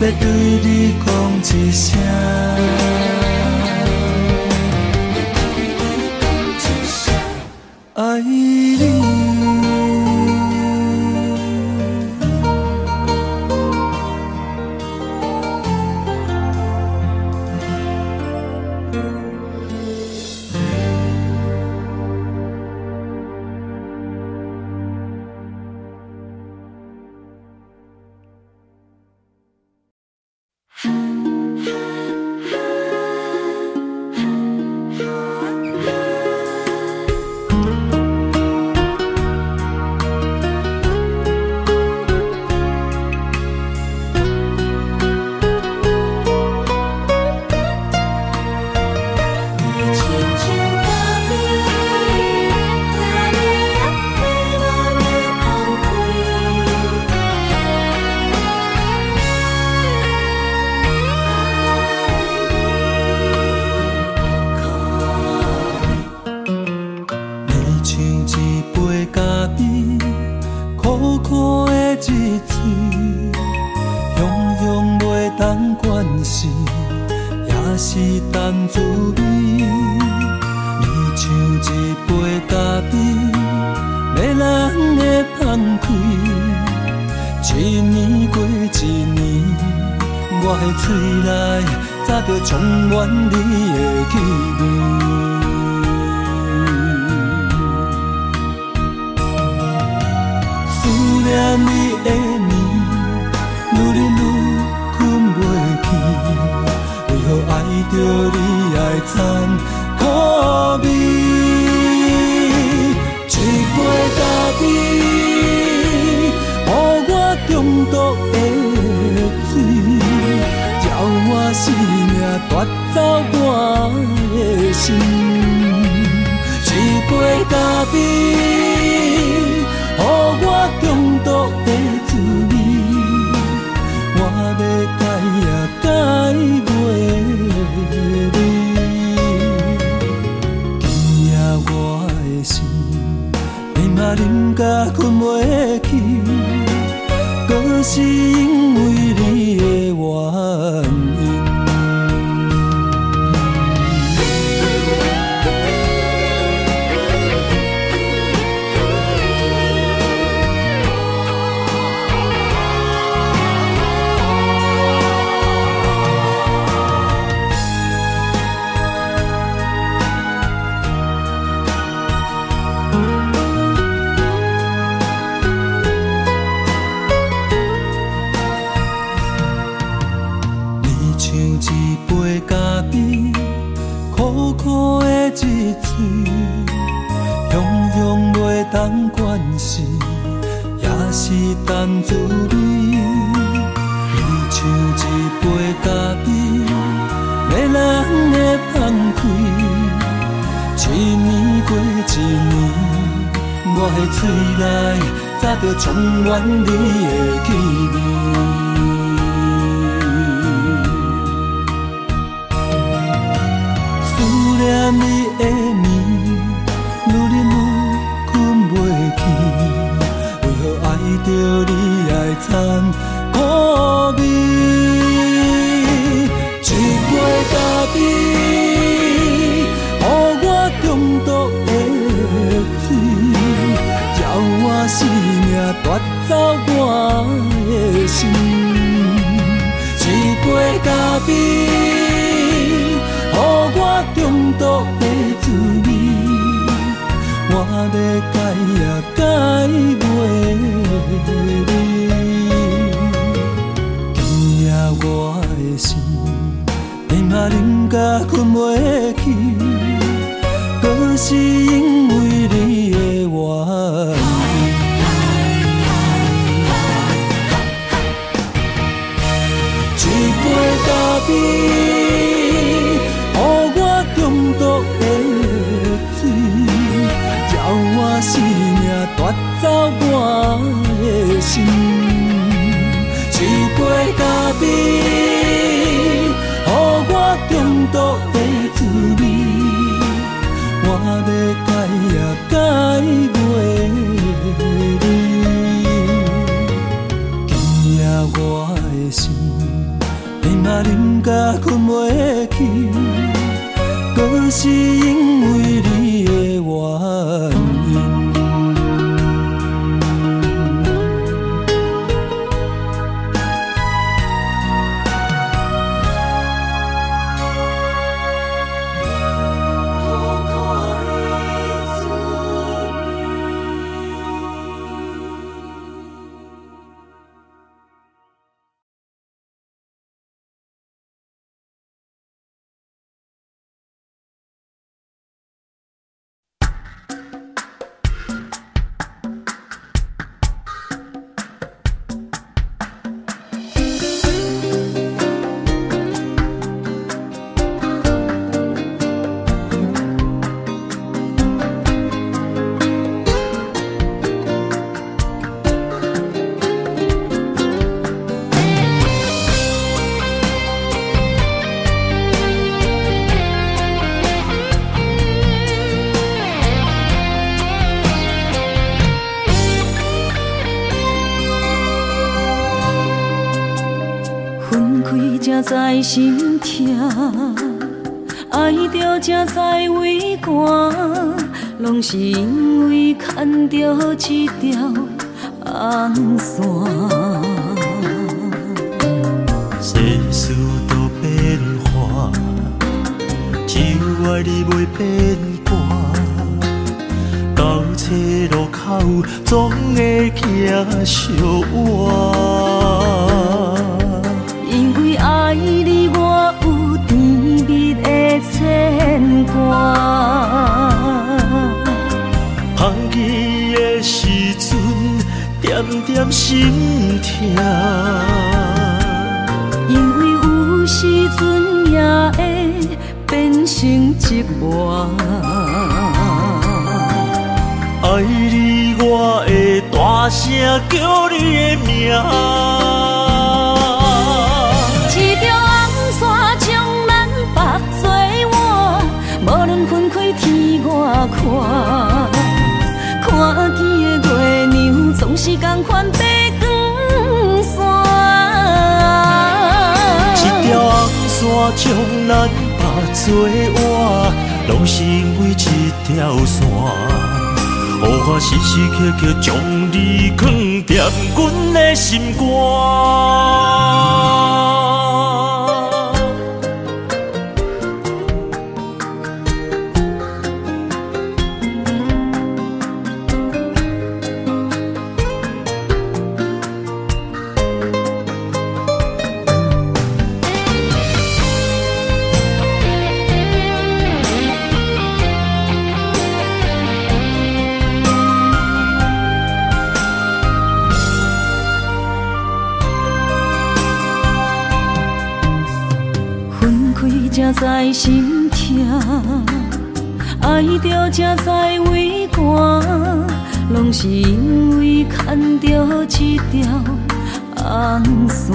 要对你讲一声，你的暝，愈日愈困袂去，为何爱着你爱残苦味？一杯咖啡，陪我中毒的水，叫我性命夺走我的心。一杯咖啡。原因。的嘴内早就充满你的气味。思念你的面，愈忍愈困袂去，为何爱着你爱惨走我的心。一杯咖啡。我中毒的滋味，我要改也改袂你。今夜我的心，连嘛啉甲困袂去，可是甲困袂去，搁是因在心痛，爱着才知为寒，拢是因为牵着一条红线。世事多变化，只有爱你袂变卦。到这路口总会行相偎。点心痛。因为有时阵也会变成寂寞。爱你，我会大声叫你的名。将咱绑做活，拢是因为一条线，予我时时刻刻将你藏在阮的心肝。心痛，爱着才知为寒，拢是因为牵着一条红线。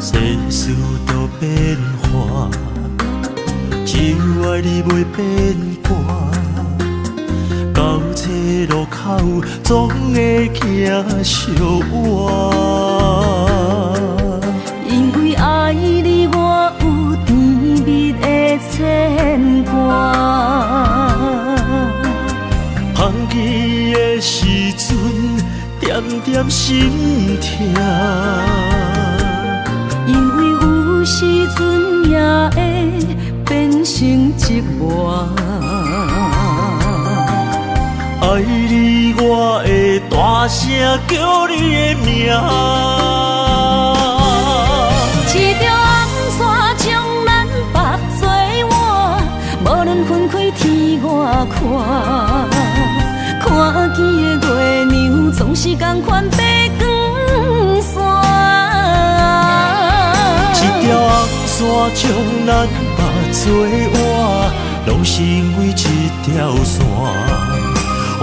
世事都变化，只有爱你袂变卦。到这路口，总会行相偎。点点心痛。因为有时阵也会变成寂寞。爱你，我会大声叫你的名。同款爬光线。一条红线将咱绑做换，拢是因为一条线。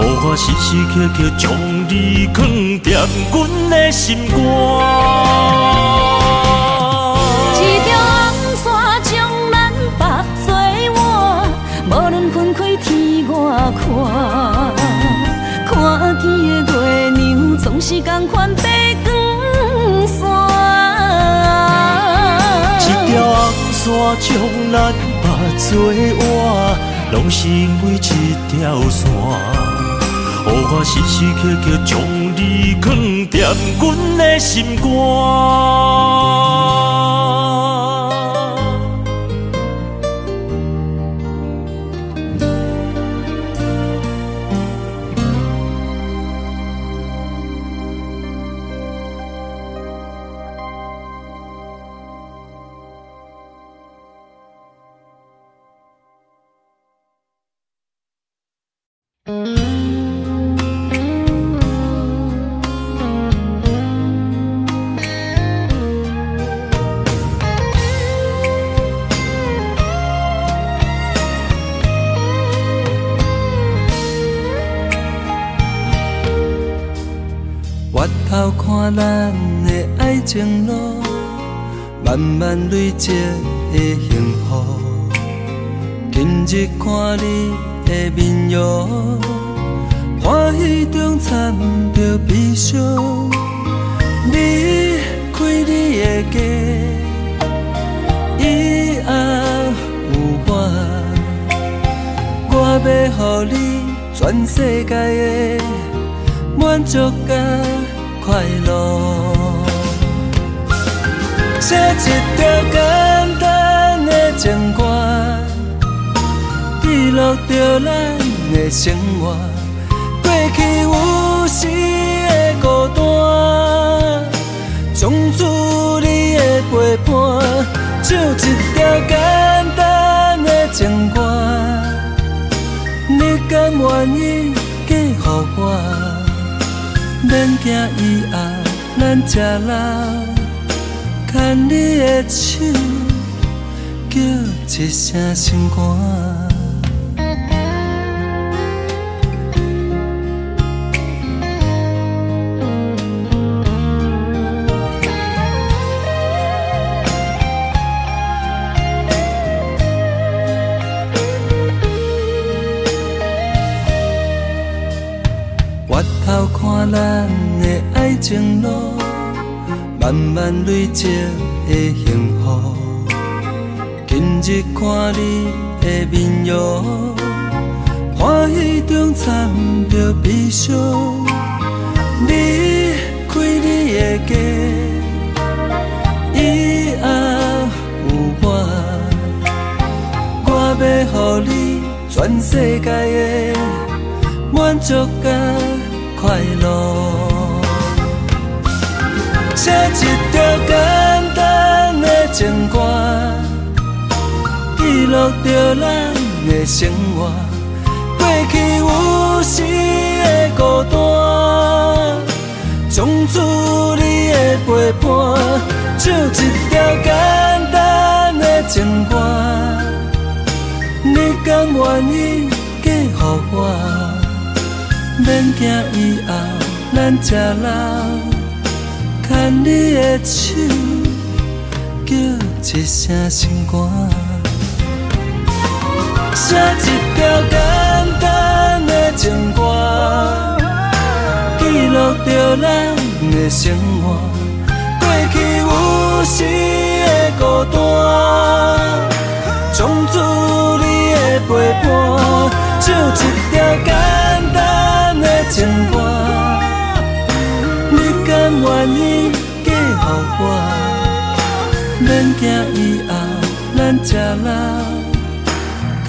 予我时时刻刻将你藏在阮的心肝。亮总是同款白光线。一条红线将咱绑做活，拢是因为一条线。予我时时刻刻将你藏在阮的心肝。慢慢累积的幸福。今日看你的面容，欢喜中掺着悲伤。离开你的家，以后有我，我要予你全世界的。满足甲快乐，写一条简单的情歌，记录着咱的生活，过去有时的孤单，从此你的陪伴，唱一条简单的情歌，你甘愿意嫁予我？免惊以后咱才老，牵你的手，叫一声心肝。回头看咱的爱情路，慢慢累积的幸福。今日看你的面容，欢喜中掺着悲伤。离开你的家，以后有我，我要予你全世界的满足甲快乐。写一条简单的情歌，记录着咱的生活，过去有时的孤单，从此你的陪伴，唱一条简单的情歌，你甘愿意嫁予我？免惊以后咱吃老，牵你的手，叫一声心肝，写一条简单的情歌。记录着咱的生活，过去有时的孤单，从此你的陪伴，唱一条简单的情歌，愿意嫁予我？免惊以后咱吃老，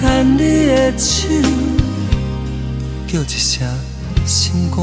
牵你的手，叫一声心肝。